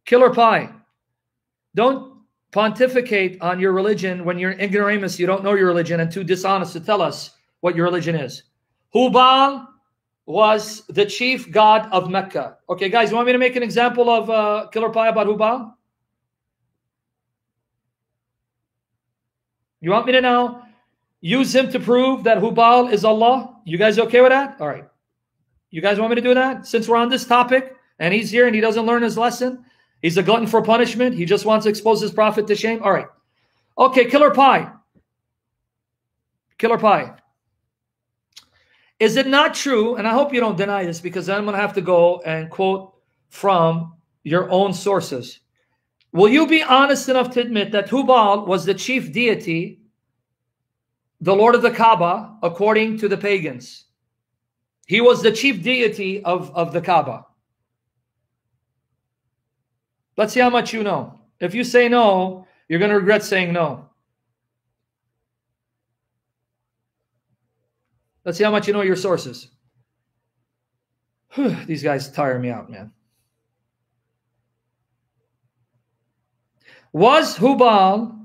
Killer pie. Don't pontificate on your religion when you're ignoramus, you don't know your religion, and too dishonest to tell us what your religion is. Hubal was the chief god of Mecca. Okay, guys, you want me to make an example of uh, killer pie about Hubal? You want me to now use him to prove that Hubal is Allah? You guys okay with that? All right. You guys want me to do that? Since we're on this topic and he's here and he doesn't learn his lesson, He's a glutton for punishment. He just wants to expose his prophet to shame. All right. Okay, killer pie. Killer pie. Is it not true? And I hope you don't deny this because then I'm going to have to go and quote from your own sources. Will you be honest enough to admit that Hubal was the chief deity, the Lord of the Kaaba, according to the pagans? He was the chief deity of, of the Kaaba. Let's see how much you know. If you say no, you're going to regret saying no. Let's see how much you know your sources. These guys tire me out, man. Was Hubal,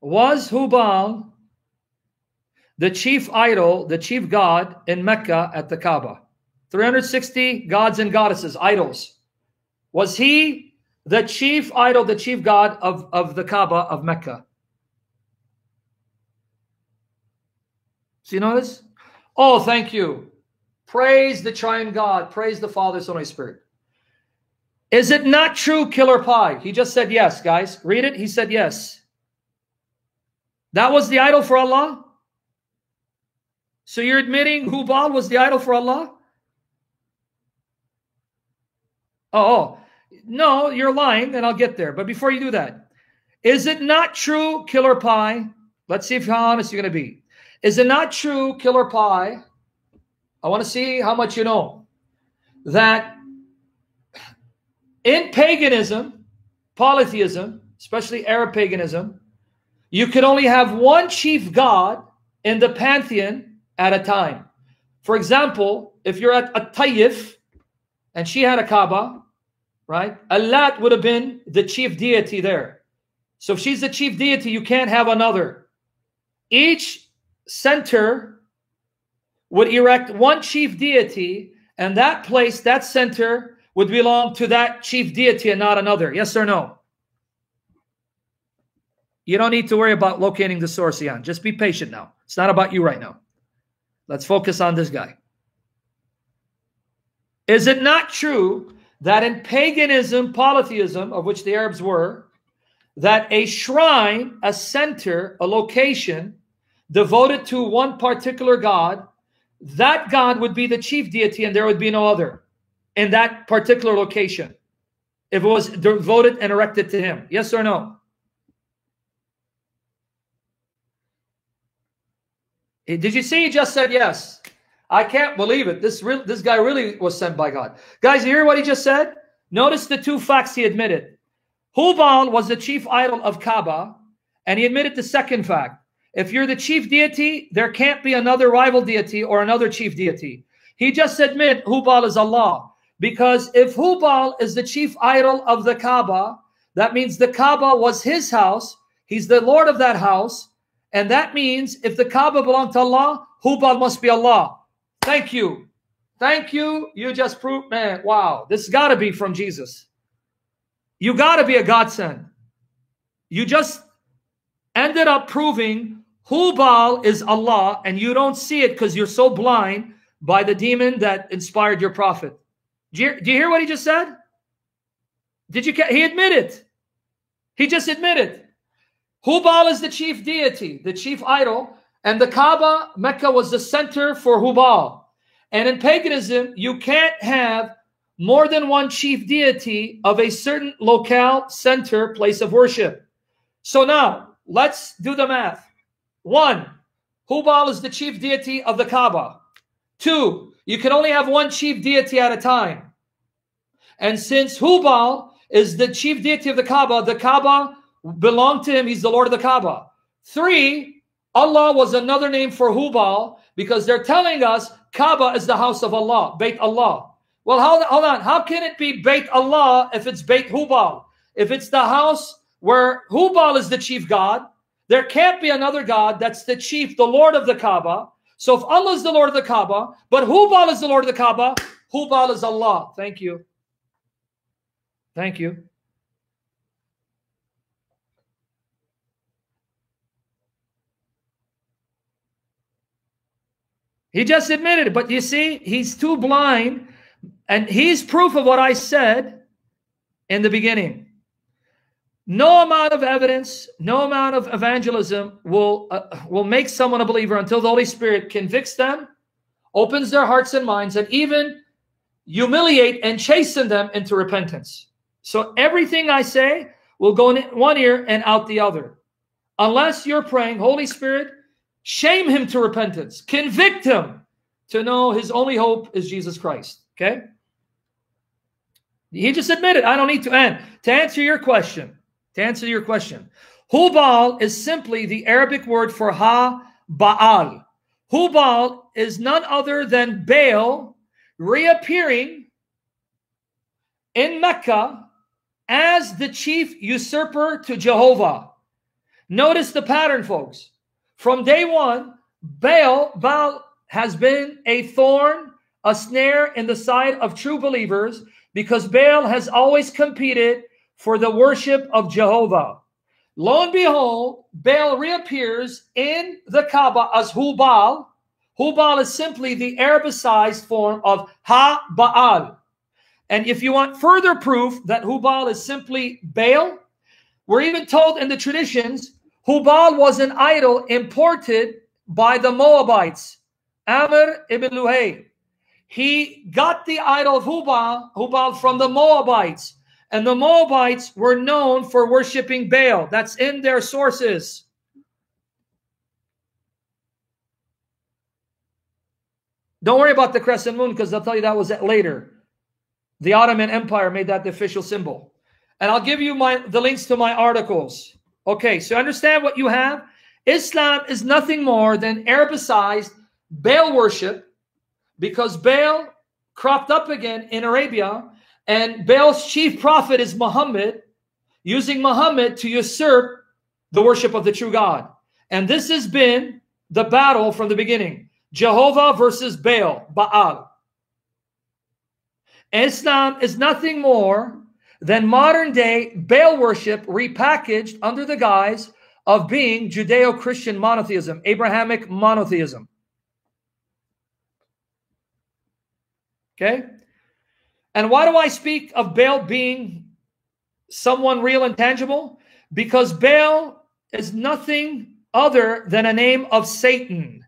was Hubal the chief idol, the chief god in Mecca at the Kaaba? 360 gods and goddesses, idols. Was he the chief idol, the chief god of, of the Kaaba of Mecca. So you notice? Oh, thank you. Praise the triune God. Praise the Father, Son, Holy Spirit. Is it not true, Killer Pie? He just said yes, guys. Read it. He said yes. That was the idol for Allah? So you're admitting Hubal was the idol for Allah? Oh, oh. No, you're lying, and I'll get there. But before you do that, is it not true, Killer Pie? Let's see if how honest you're going to be. Is it not true, Killer Pie? I want to see how much you know. that in paganism, polytheism, especially Arab paganism, you could only have one chief god in the pantheon at a time. For example, if you're at a Ta'if and she had a Kaaba, right? Allah would have been the chief deity there. So if she's the chief deity, you can't have another. Each center would erect one chief deity, and that place, that center, would belong to that chief deity and not another. Yes or no? You don't need to worry about locating the source, Ian. Just be patient now. It's not about you right now. Let's focus on this guy. Is it not true that in paganism, polytheism, of which the Arabs were, that a shrine, a center, a location devoted to one particular god, that god would be the chief deity and there would be no other in that particular location if it was devoted and erected to him? Yes or no? Eh, did you see he just said yes? I can't believe it. This this guy really was sent by God. Guys, you hear what he just said? Notice the two facts he admitted. Hubal was the chief idol of Kaaba, and he admitted the second fact. If you're the chief deity, there can't be another rival deity or another chief deity. He just admitted Hubal is Allah. Because if Hubal is the chief idol of the Kaaba, that means the Kaaba was his house. He's the Lord of that house. And that means if the Kaaba belonged to Allah, Hubal must be Allah. Thank you. Thank you. You just proved, man, wow, this got to be from Jesus. You got to be a godsend. You just ended up proving Hubal is Allah, and you don't see it because you're so blind by the demon that inspired your prophet. Do you, do you hear what he just said? Did you? He admitted. He just admitted. Hubal is the chief deity, the chief idol, and the Kaaba, Mecca, was the center for Hubal. And in paganism, you can't have more than one chief deity of a certain locale, center, place of worship. So now, let's do the math. One, Hubal is the chief deity of the Kaaba. Two, you can only have one chief deity at a time. And since Hubal is the chief deity of the Kaaba, the Kaaba belonged to him. He's the Lord of the Kaaba. Three, Allah was another name for Hubal because they're telling us Kaaba is the house of Allah, Beit Allah. Well, hold, hold on. How can it be Beit Allah if it's Beit Hubal? If it's the house where Hubal is the chief God, there can't be another God that's the chief, the Lord of the Kaaba. So if Allah is the Lord of the Kaaba, but Hubal is the Lord of the Kaaba, Hubal is Allah. Thank you. Thank you. He just admitted it. But you see, he's too blind. And he's proof of what I said in the beginning. No amount of evidence, no amount of evangelism will, uh, will make someone a believer until the Holy Spirit convicts them, opens their hearts and minds, and even humiliate and chasten them into repentance. So everything I say will go in one ear and out the other. Unless you're praying, Holy Spirit, shame him to repentance, convict him to know his only hope is Jesus Christ. Okay? He just admitted, I don't need to end. To answer your question, to answer your question, Hubal is simply the Arabic word for Ha Baal. Hubal is none other than Baal reappearing in Mecca as the chief usurper to Jehovah. Notice the pattern, folks. From day one, Baal, Baal has been a thorn, a snare in the side of true believers because Baal has always competed for the worship of Jehovah. Lo and behold, Baal reappears in the Kaaba as Hubal. Hubal is simply the Arabicized form of Ha Baal. And if you want further proof that Hubal is simply Baal, we're even told in the traditions Hubal was an idol imported by the Moabites. Amr ibn Luhay. He got the idol of Hubal, Hubal from the Moabites. And the Moabites were known for worshiping Baal. That's in their sources. Don't worry about the crescent moon because they'll tell you that was later. The Ottoman Empire made that the official symbol. And I'll give you my the links to my articles. Okay, so understand what you have. Islam is nothing more than Arabicized Baal worship because Baal cropped up again in Arabia and Baal's chief prophet is Muhammad, using Muhammad to usurp the worship of the true God. And this has been the battle from the beginning. Jehovah versus Baal, Baal. Islam is nothing more than modern day Baal worship repackaged under the guise of being Judeo Christian monotheism, Abrahamic monotheism. Okay? And why do I speak of Baal being someone real and tangible? Because Baal is nothing other than a name of Satan.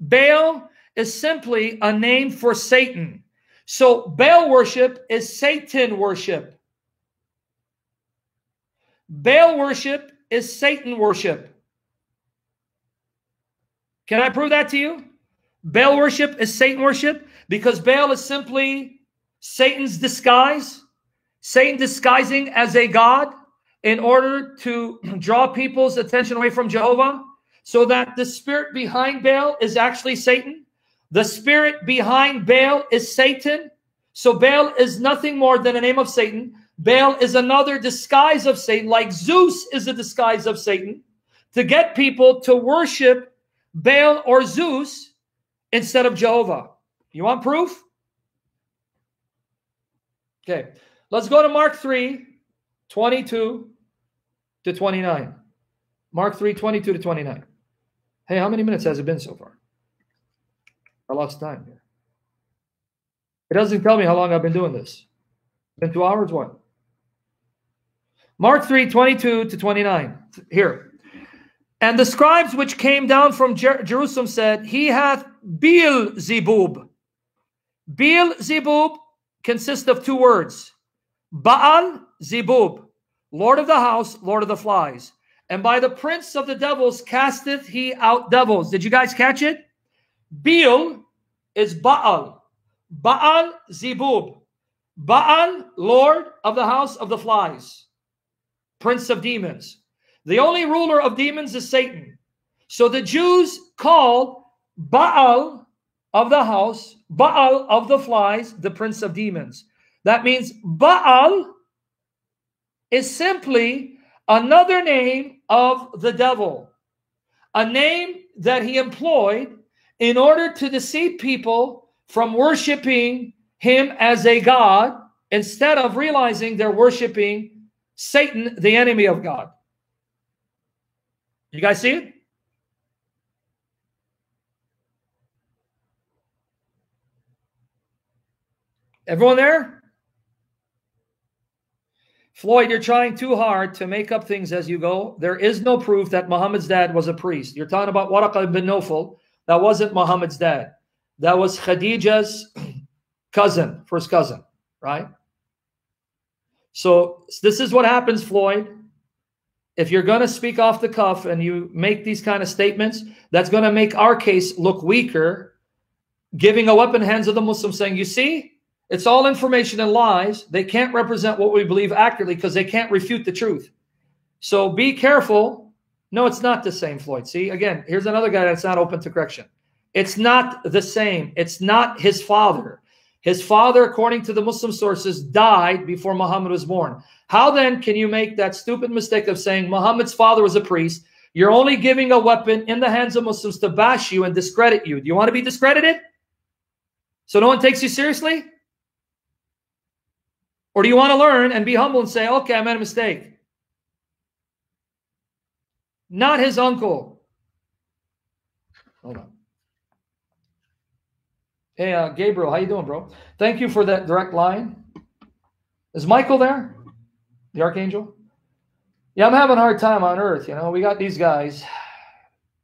Baal is simply a name for Satan. So Baal worship is Satan worship. Baal worship is Satan worship. Can I prove that to you? Baal worship is Satan worship because Baal is simply Satan's disguise, Satan disguising as a god in order to draw people's attention away from Jehovah, so that the spirit behind Baal is actually Satan. The spirit behind Baal is Satan. So Baal is nothing more than a name of Satan. Baal is another disguise of Satan, like Zeus is a disguise of Satan, to get people to worship Baal or Zeus instead of Jehovah. You want proof? Okay, let's go to Mark 3 22 to 29. Mark 3 22 to 29. Hey, how many minutes has it been so far? I lost time here. It doesn't tell me how long I've been doing this. Been two hours? What? Mark 3 22 to 29. Here. And the scribes which came down from Jer Jerusalem said, He hath Beelzebub. Beelzebub consists of two words Baal Zebub, Lord of the house, Lord of the flies. And by the prince of the devils casteth he out devils. Did you guys catch it? Beel is Baal. Baal Zebub. Baal, Lord of the house of the flies. Prince of demons. The only ruler of demons is Satan. So the Jews call Baal of the house, Baal of the flies, the prince of demons. That means Baal is simply another name of the devil, a name that he employed in order to deceive people from worshiping him as a god instead of realizing they're worshiping Satan, the enemy of God. You guys see it? Everyone there? Floyd, you're trying too hard to make up things as you go. There is no proof that Muhammad's dad was a priest. You're talking about Waraqah ibn Nawfal. That wasn't Muhammad's dad. That was Khadija's cousin, first cousin, right? So this is what happens, Floyd. If you're going to speak off the cuff and you make these kind of statements, that's going to make our case look weaker, giving a weapon hands of the Muslims saying, you see, it's all information and lies. They can't represent what we believe accurately because they can't refute the truth. So be careful. No, it's not the same, Floyd. See, again, here's another guy that's not open to correction. It's not the same. It's not his father. His father, according to the Muslim sources, died before Muhammad was born. How then can you make that stupid mistake of saying Muhammad's father was a priest? You're only giving a weapon in the hands of Muslims to bash you and discredit you. Do you want to be discredited? So no one takes you seriously? Or do you want to learn and be humble and say, okay, I made a mistake? Not his uncle. Hold on. Hey, uh, Gabriel, how you doing, bro? Thank you for that direct line. Is Michael there? The archangel? Yeah, I'm having a hard time on earth. You know, we got these guys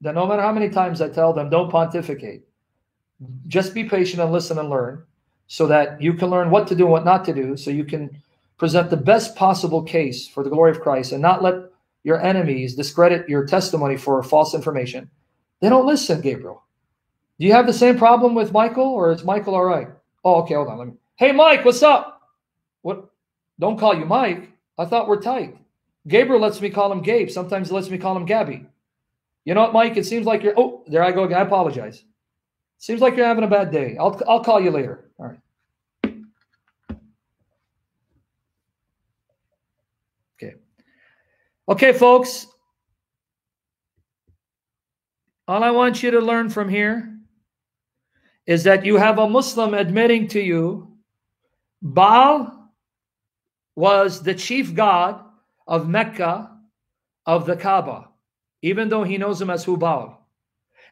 that no matter how many times I tell them, don't pontificate. Just be patient and listen and learn so that you can learn what to do and what not to do, so you can present the best possible case for the glory of Christ and not let your enemies discredit your testimony for false information. They don't listen, Gabriel. Do you have the same problem with Michael, or is Michael all right? Oh, okay, hold on. Let me Hey, Mike, what's up? What? Don't call you Mike. I thought we're tight. Gabriel lets me call him Gabe. Sometimes he lets me call him Gabby. You know what, Mike? It seems like you're. Oh, there I go again. I apologize. Seems like you're having a bad day. I'll I'll call you later. All right. Okay. Okay, folks. All I want you to learn from here is that you have a Muslim admitting to you Baal was the chief god of Mecca, of the Kaaba, even though he knows him as Hubal.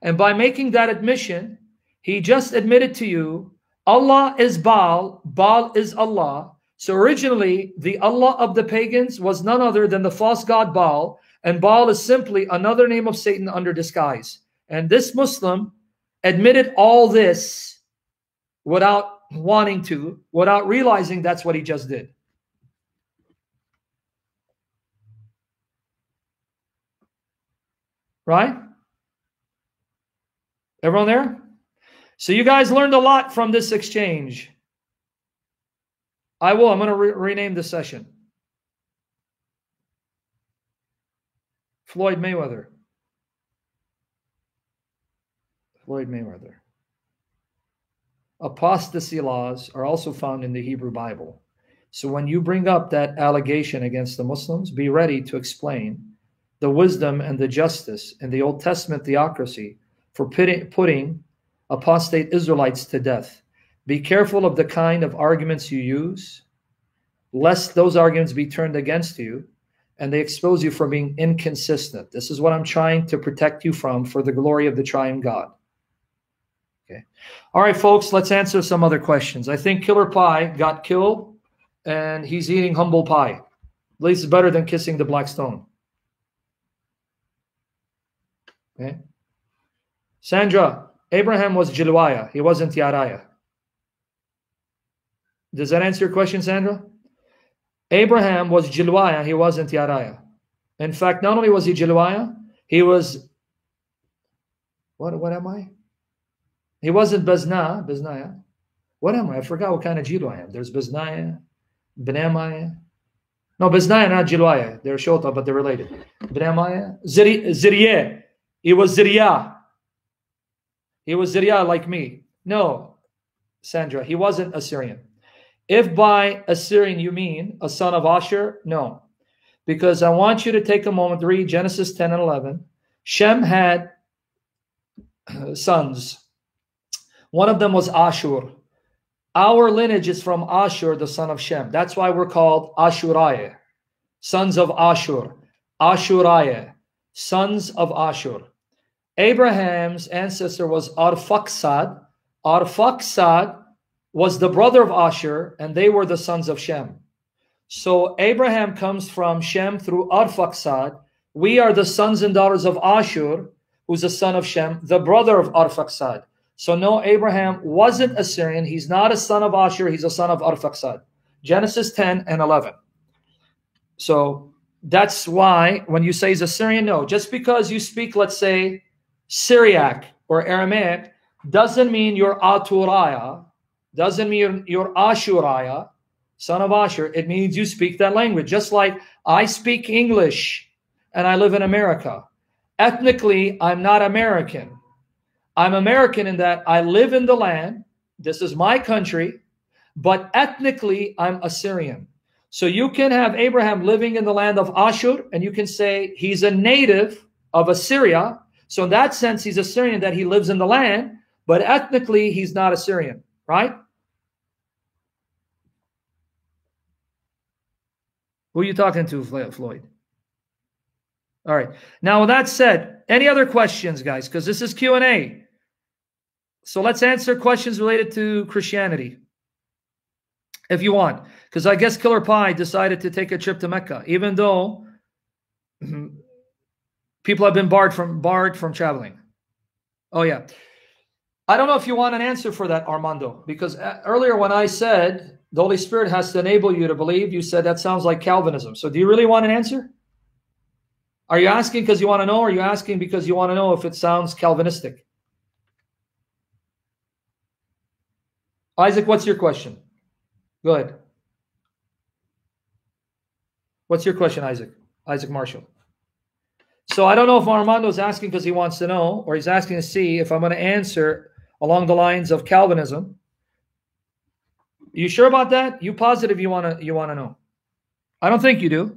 And by making that admission, he just admitted to you Allah is Baal, Baal is Allah. So originally, the Allah of the pagans was none other than the false god Baal, and Baal is simply another name of Satan under disguise. And this Muslim admitted all this without wanting to, without realizing that's what he just did. Right? Everyone there? So you guys learned a lot from this exchange. I will. I'm going to re rename the session. Floyd Mayweather. Floyd Mayweather. Apostasy laws are also found in the Hebrew Bible. So when you bring up that allegation against the Muslims, be ready to explain the wisdom and the justice in the Old Testament theocracy for putting apostate Israelites to death. Be careful of the kind of arguments you use, lest those arguments be turned against you and they expose you for being inconsistent. This is what I'm trying to protect you from for the glory of the triune God. Okay. All right, folks, let's answer some other questions. I think Killer Pie got killed and he's eating humble pie. At least it's better than kissing the black stone. Okay. Sandra, Abraham was Jilwaya. He wasn't Yaraya. Does that answer your question, Sandra? Abraham was Jilwaya. He wasn't Yaraya. In fact, not only was he Jilwaya, he was what what am I? He wasn't Bazna, Baznaya. What am I? I forgot what kind of Jilu I am. There's Baznaya, Benamaya. No, Baznaya, not Jilwaya. They're Shota, but they're related. Benamaya, Ziriyah. He was Ziriyah. He was Ziriyah like me. No, Sandra, he wasn't Assyrian. If by Assyrian you mean a son of Ashur, no. Because I want you to take a moment to read Genesis 10 and 11. Shem had sons. One of them was Ashur. Our lineage is from Ashur, the son of Shem. That's why we're called Ashuriah, sons of Ashur. Ashuriah, sons of Ashur. Abraham's ancestor was Arphaxad. Arphaxad was the brother of Ashur, and they were the sons of Shem. So Abraham comes from Shem through Arphaxad. We are the sons and daughters of Ashur, who's the son of Shem, the brother of Arphaxad. So no, Abraham wasn't Assyrian. He's not a son of Ashur. He's a son of Arphaxad. Genesis 10 and 11. So that's why when you say he's Assyrian, no, just because you speak, let's say, Syriac or Aramaic, doesn't mean you're doesn't mean you're son of Ashur. It means you speak that language. Just like I speak English and I live in America. Ethnically, I'm not American. I'm American in that I live in the land. This is my country, but ethnically, I'm Assyrian. So you can have Abraham living in the land of Ashur, and you can say he's a native of Assyria. So in that sense, he's Assyrian that he lives in the land, but ethnically, he's not Assyrian, right? Who are you talking to, Floyd? All right. Now, with that said, any other questions, guys? Because this is Q&A. So let's answer questions related to Christianity. If you want. Because I guess Killer Pie decided to take a trip to Mecca, even though people have been barred from barred from traveling. Oh yeah. I don't know if you want an answer for that, Armando, because uh, earlier when I said the Holy Spirit has to enable you to believe, you said that sounds like Calvinism. So do you really want an answer? Are you asking because you want to know, or are you asking because you want to know if it sounds Calvinistic? Isaac, what's your question? Good. What's your question, Isaac? Isaac Marshall. So I don't know if Armando's asking because he wants to know, or he's asking to see if I'm going to answer along the lines of Calvinism. You sure about that? You positive you want to you want to know? I don't think you do.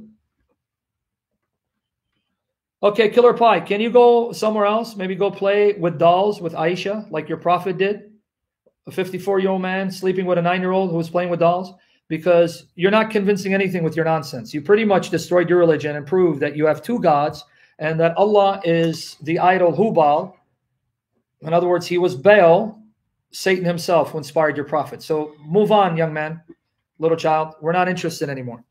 Okay, Killer Pie, can you go somewhere else? Maybe go play with dolls with Aisha, like your prophet did? A 54 year old man sleeping with a nine year old who was playing with dolls? Because you're not convincing anything with your nonsense. You pretty much destroyed your religion and proved that you have two gods and that Allah is the idol Hubal. In other words, he was Baal, Satan himself, who inspired your prophet. So move on, young man, little child. We're not interested anymore.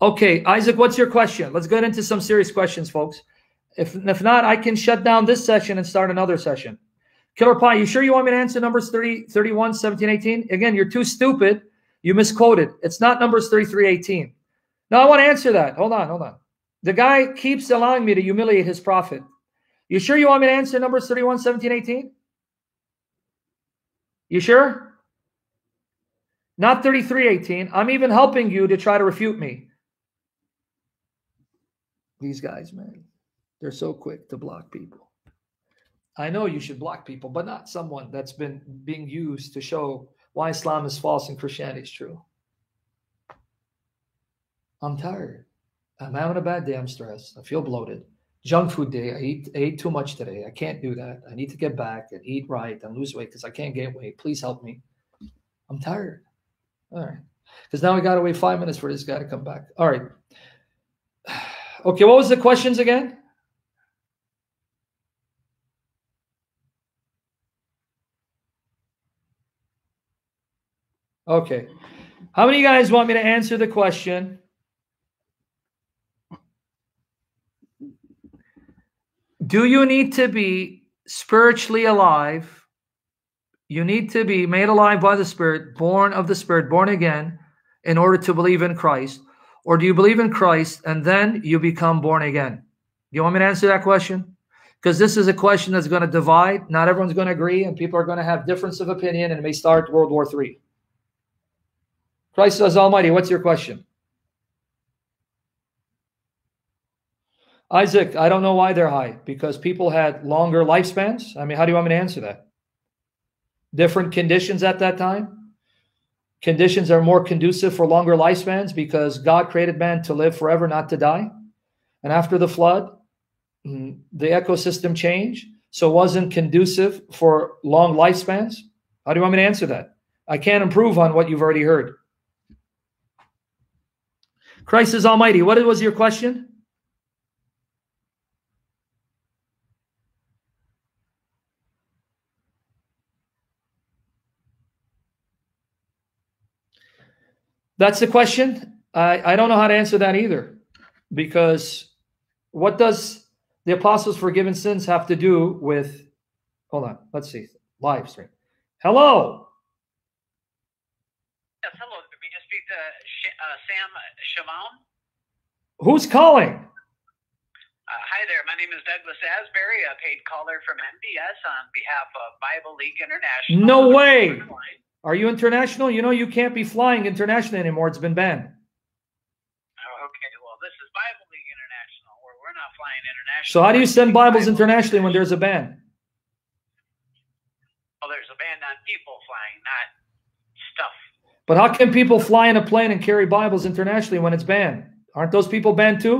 Okay, Isaac, what's your question? Let's get into some serious questions, folks. If, if not, I can shut down this session and start another session. Killer Pie, you sure you want me to answer numbers 30, 31, 17, 18? Again, you're too stupid. You misquoted. It's not numbers 33, 18. No, I want to answer that. Hold on, hold on. The guy keeps allowing me to humiliate his prophet. You sure you want me to answer numbers 31, 17, 18? You sure? Not 33, 18. I'm even helping you to try to refute me. These guys, man, they're so quick to block people. I know you should block people, but not someone that's been being used to show why Islam is false and Christianity is true. I'm tired. I'm having a bad day. I'm stressed. I feel bloated. Junk food day. I eat, ate too much today. I can't do that. I need to get back and eat right and lose weight because I can't gain weight. Please help me. I'm tired. All right. Because now we got to wait five minutes for this guy to come back. All right. Okay, what was the questions again? Okay. How many guys want me to answer the question? Do you need to be spiritually alive? You need to be made alive by the Spirit, born of the Spirit, born again, in order to believe in Christ? Or do you believe in Christ and then you become born again? Do you want me to answer that question? Because this is a question that's going to divide. Not everyone's going to agree, and people are going to have difference of opinion, and it may start World War III. Christ says, Almighty, what's your question? Isaac, I don't know why they're high. Because people had longer lifespans? I mean, how do you want me to answer that? Different conditions at that time? Conditions are more conducive for longer lifespans because God created man to live forever, not to die. And after the flood, mm, the ecosystem changed, so it wasn't conducive for long lifespans. How do you want me to answer that? I can't improve on what you've already heard. Christ is Almighty. What was your question? That's the question. I, I don't know how to answer that either. Because what does the apostles' forgiven sins have to do with? Hold on. Let's see. Live stream. Hello. Yes, hello. Did we just speak to uh, Sam Shamoun? Who's calling? Uh, hi there. My name is Douglas Asbury, a paid caller from MBS on behalf of Bible League International. No way. Are you international? You know you can't be flying internationally anymore. It's been banned. Oh, okay. Well, this is Bible League International, where we're not flying international. So how do you send Bibles internationally when there's a ban? Well, there's a ban on people flying, not stuff. But how can people fly in a plane and carry Bibles internationally when it's banned? Aren't those people banned too?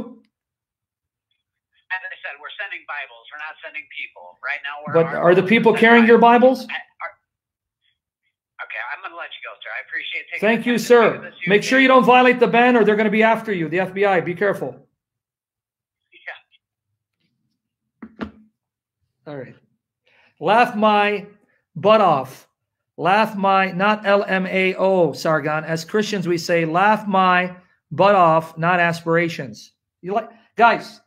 As I said, we're sending Bibles. We're not sending people. Right now, we're. But are the people carrying your Bibles? I- are- Okay, I'm going to let you go, sir. I appreciate taking Thank you, sir. Make sure you don't violate the ban or they're going to be after you. The FBI, be careful. Yeah. All right. Laugh my butt off. Laugh my, not L M A O, Sargon. As Christians, we say, laugh my butt off, not aspirations. You like, guys,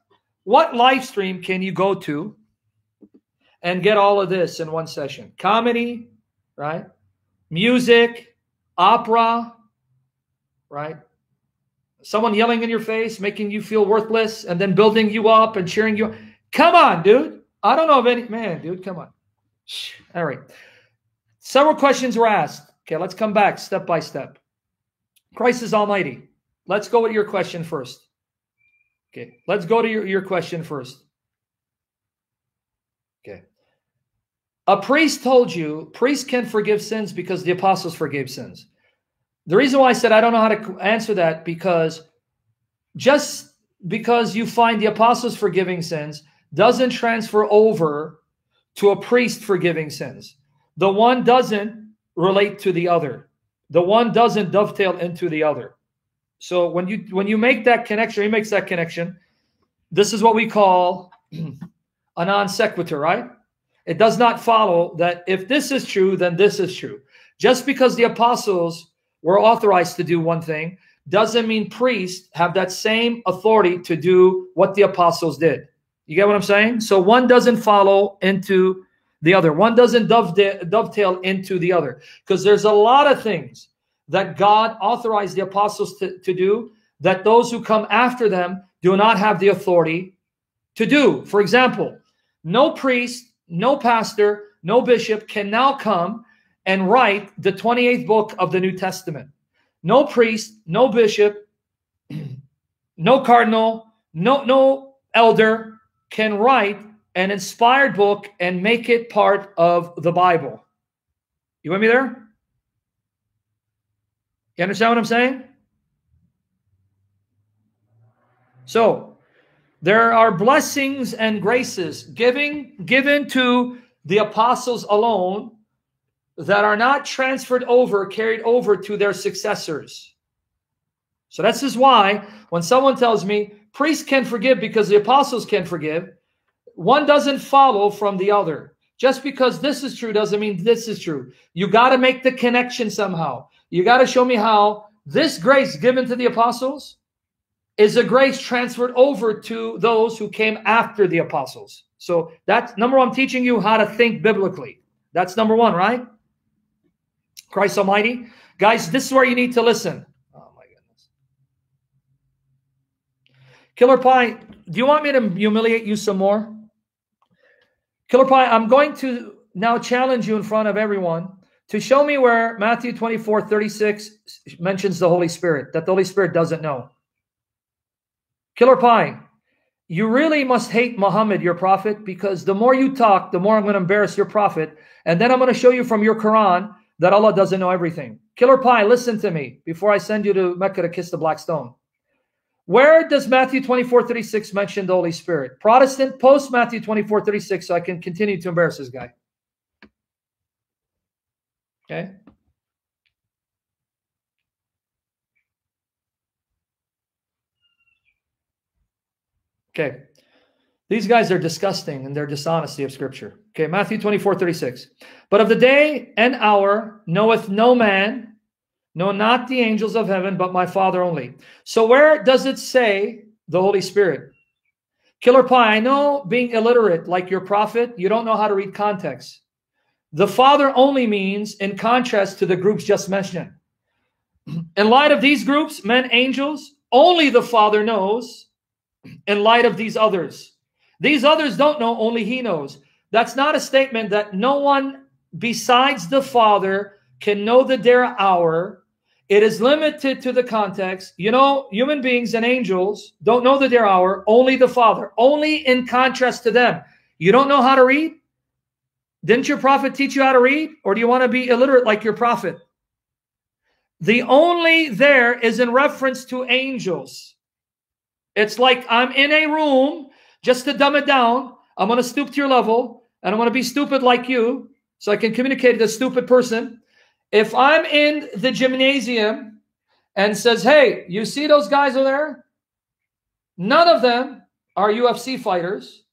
what live stream can you go to and get all of this in one session? Comedy, right? Music, opera, right? Someone yelling in your face, making you feel worthless, and then building you up and cheering you. Come on, dude. I don't know of any man, dude. Come on. All right. Several questions were asked. Okay, let's come back step by step. Christ is almighty. Let's go with your question first. Okay, let's go to your, your question first. Okay. A priest told you priests can forgive sins because the apostles forgave sins. The reason why I said I don't know how to answer that because just because you find the apostles forgiving sins doesn't transfer over to a priest forgiving sins. The one doesn't relate to the other. The one doesn't dovetail into the other. So when you when you make that connection, he makes that connection. This is what we call a non sequitur, right? It does not follow that if this is true, then this is true. Just because the apostles were authorized to do one thing doesn't mean priests have that same authority to do what the apostles did. You get what I'm saying? So one doesn't follow into the other. One doesn't dovetail into the other because there's a lot of things that God authorized the apostles to, to do that those who come after them do not have the authority to do. For example, no priest, no pastor, no bishop can now come and write the 28th book of the New Testament. No priest, no bishop, no cardinal, no no elder can write an inspired book and make it part of the Bible. You with me there? You understand what I'm saying? So, there are blessings and graces giving given to the apostles alone that are not transferred over, carried over to their successors. So this is why when someone tells me priests can forgive because the apostles can forgive, one doesn't follow from the other. Just because this is true doesn't mean this is true. You got to make the connection somehow. You got to show me how this grace given to the apostles is a grace transferred over to those who came after the apostles. So that's number one, I'm teaching you how to think biblically. That's number one, right? Christ Almighty. Guys, this is where you need to listen. Oh my goodness. Killer Pie, do you want me to humiliate you some more? Killer Pie, I'm going to now challenge you in front of everyone to show me where Matthew 24, 36 mentions the Holy Spirit, that the Holy Spirit doesn't know. Killer Pie, you really must hate Muhammad, your prophet, because the more you talk, the more I'm going to embarrass your prophet. And then I'm going to show you from your Quran that Allah doesn't know everything. Killer Pie, listen to me before I send you to Mecca to kiss the black stone. Where does Matthew 24, 36 mention the Holy Spirit? Protestant, post Matthew 24, 36, so I can continue to embarrass this guy. Okay. Okay. These guys are disgusting in their dishonesty of Scripture. Okay, Matthew 24, 36. But of the day and hour knoweth no man, no, not the angels of heaven, but my Father only. So where does it say the Holy Spirit? Killer Pie, I know being illiterate like your prophet, you don't know how to read context. The Father only means in contrast to the groups just mentioned. In light of these groups, men, angels, only the Father knows in light of these others. These others don't know, only he knows. That's not a statement that no one besides the Father can know the day hour. It is limited to the context. You know, human beings and angels don't know the day hour, only the Father, only in contrast to them. You don't know how to read? Didn't your prophet teach you how to read? Or do you want to be illiterate like your prophet? The only there is in reference to angels. It's like I'm in a room just to dumb it down, I'm going to stoop to your level and I'm going to be stupid like you so I can communicate to a stupid person. If I'm in the gymnasium and says, hey, you see those guys over there? None of them are UFC fighters.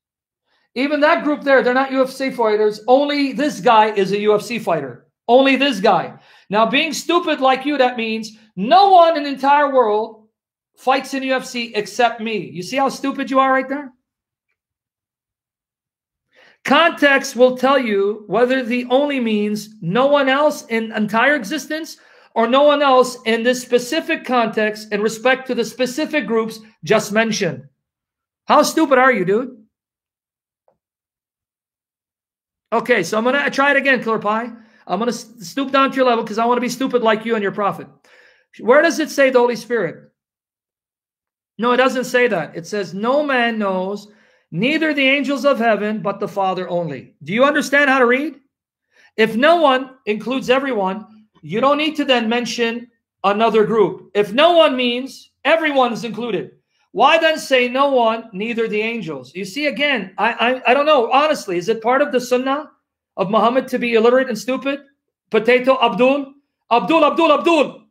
Even that group there, they're not UFC fighters. Only this guy is a UFC fighter. Only this guy. Now, being stupid like you, that means no one in the entire world fights in UFC except me. You see how stupid you are right there? Context will tell you whether the only means no one else in entire existence or no one else in this specific context in respect to the specific groups just mentioned. How stupid are you, dude? Okay, so I'm going to try it again, Killer Pie. I'm going to stoop down to your level because I want to be stupid like you and your prophet. Where does it say the Holy Spirit? No, it doesn't say that. It says, No man knows, neither the angels of heaven, but the Father only. Do you understand how to read? If no one includes everyone, you don't need to then mention another group. If no one means everyone is included, why then say no one, neither the angels? You see, again, I, I, I don't know. Honestly, is it part of the sunnah of Muhammad to be illiterate and stupid? Potato Abdul? Abdul, Abdul, Abdul.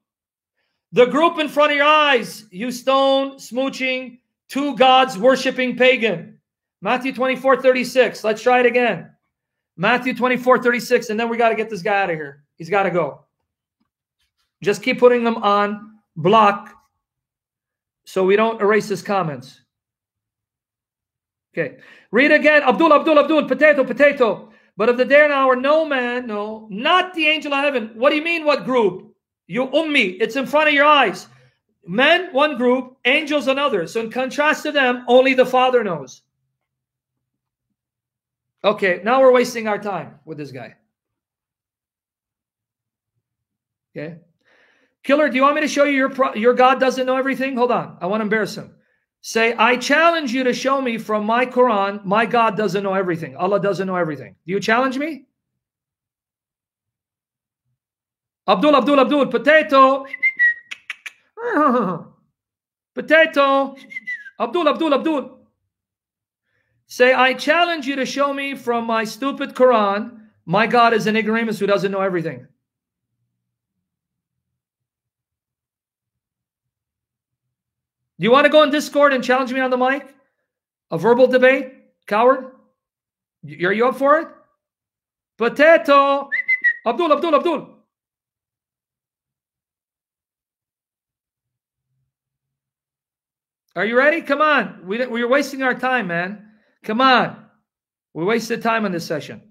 The group in front of your eyes, you stone, smooching, two gods worshiping pagan. Matthew 24, 36. Let's try it again. Matthew 24, 36. And then we got to get this guy out of here. He's got to go. Just keep putting them on block so we don't erase his comments. Okay. Read again. Abdul, Abdul, Abdul, potato, potato. But of the day and hour, no man, no, not the angel of heaven. What do you mean, what group? You ummi, it's in front of your eyes. Men, one group, angels, another. So, in contrast to them, only the Father knows. Okay, now we're wasting our time with this guy. Okay. Killer, do you want me to show you your, pro- your God doesn't know everything? Hold on. I want to embarrass him. Say, I challenge you to show me from my Quran, my God doesn't know everything. Allah doesn't know everything. Do you challenge me? Abdul, Abdul, Abdul, potato. potato. Abdul, Abdul, Abdul. Say, I challenge you to show me from my stupid Quran, my God is an ignoramus who doesn't know everything. Do you want to go on Discord and challenge me on the mic? A verbal debate? Coward? Are you up for it? Potato. Abdul, Abdul, Abdul. Are you ready? Come on. We, we're wasting our time, man. Come on. We wasted time on this session.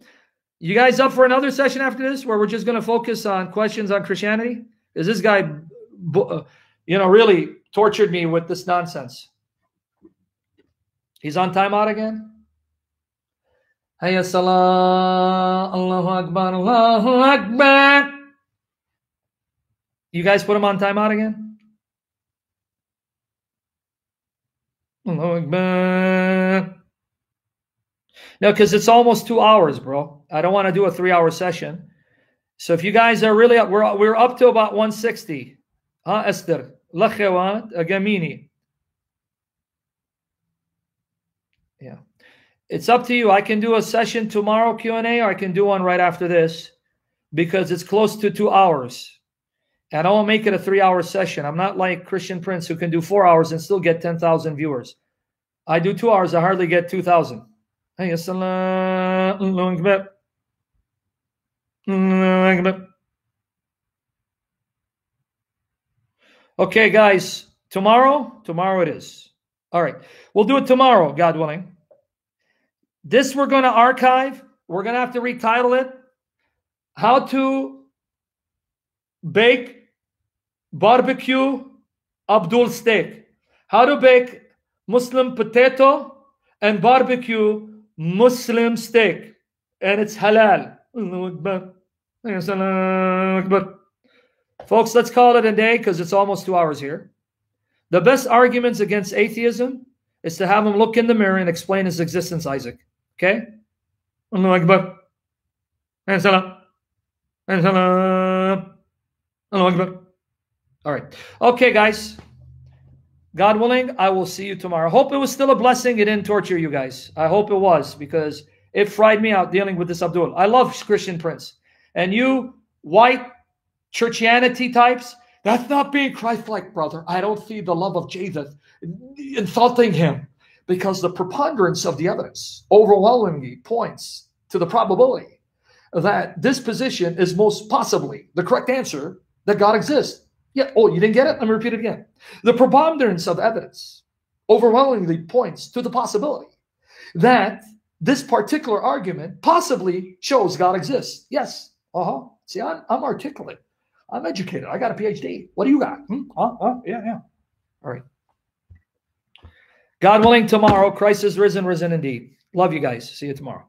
You guys up for another session after this where we're just going to focus on questions on Christianity? Is this guy, uh, you know, really tortured me with this nonsense? He's on timeout again? Hayya salam, Allahu Akbar, Allahu Akbar. You guys put him on timeout again? No, because it's almost two hours, bro. I don't want to do a three-hour session. So if you guys are really up, we're we're up to about 160. Huh, Esther? Lakhewat uh, Gamini. Yeah. It's up to you. I can do a session tomorrow, Q&A, or I can do one right after this because it's close to two hours. And I won't make it a three hour session. I'm not like Christian Prince who can do four hours and still get 10,000 viewers. I do two hours, I hardly get 2,000. Okay, guys, tomorrow, tomorrow it is. All right, we'll do it tomorrow, God willing. This we're going to archive. We're going to have to retitle it How to Bake barbecue Abdul steak. How to bake Muslim potato and barbecue Muslim steak. And it's halal. Folks, let's call it a day because it's almost two hours here. The best arguments against atheism is to have him look in the mirror and explain his existence, Isaac. Okay? Akbar. And salam. And salam. Akbar. All right. Okay, guys. God willing, I will see you tomorrow. Hope it was still a blessing. It didn't torture you guys. I hope it was because it fried me out dealing with this Abdul. I love Christian Prince. And you white churchianity types, that's not being Christ-like, brother. I don't see the love of Jesus insulting him because the preponderance of the evidence overwhelmingly points to the probability that this position is most possibly the correct answer that God exists. Yeah. Oh, you didn't get it? Let me repeat it again. The preponderance of evidence overwhelmingly points to the possibility that this particular argument possibly shows God exists. Yes. Uh huh. See, I'm, I'm articulate. I'm educated. I got a PhD. What do you got? Hmm? Uh, uh, yeah, yeah. All right. God willing, tomorrow, Christ is risen, risen indeed. Love you guys. See you tomorrow.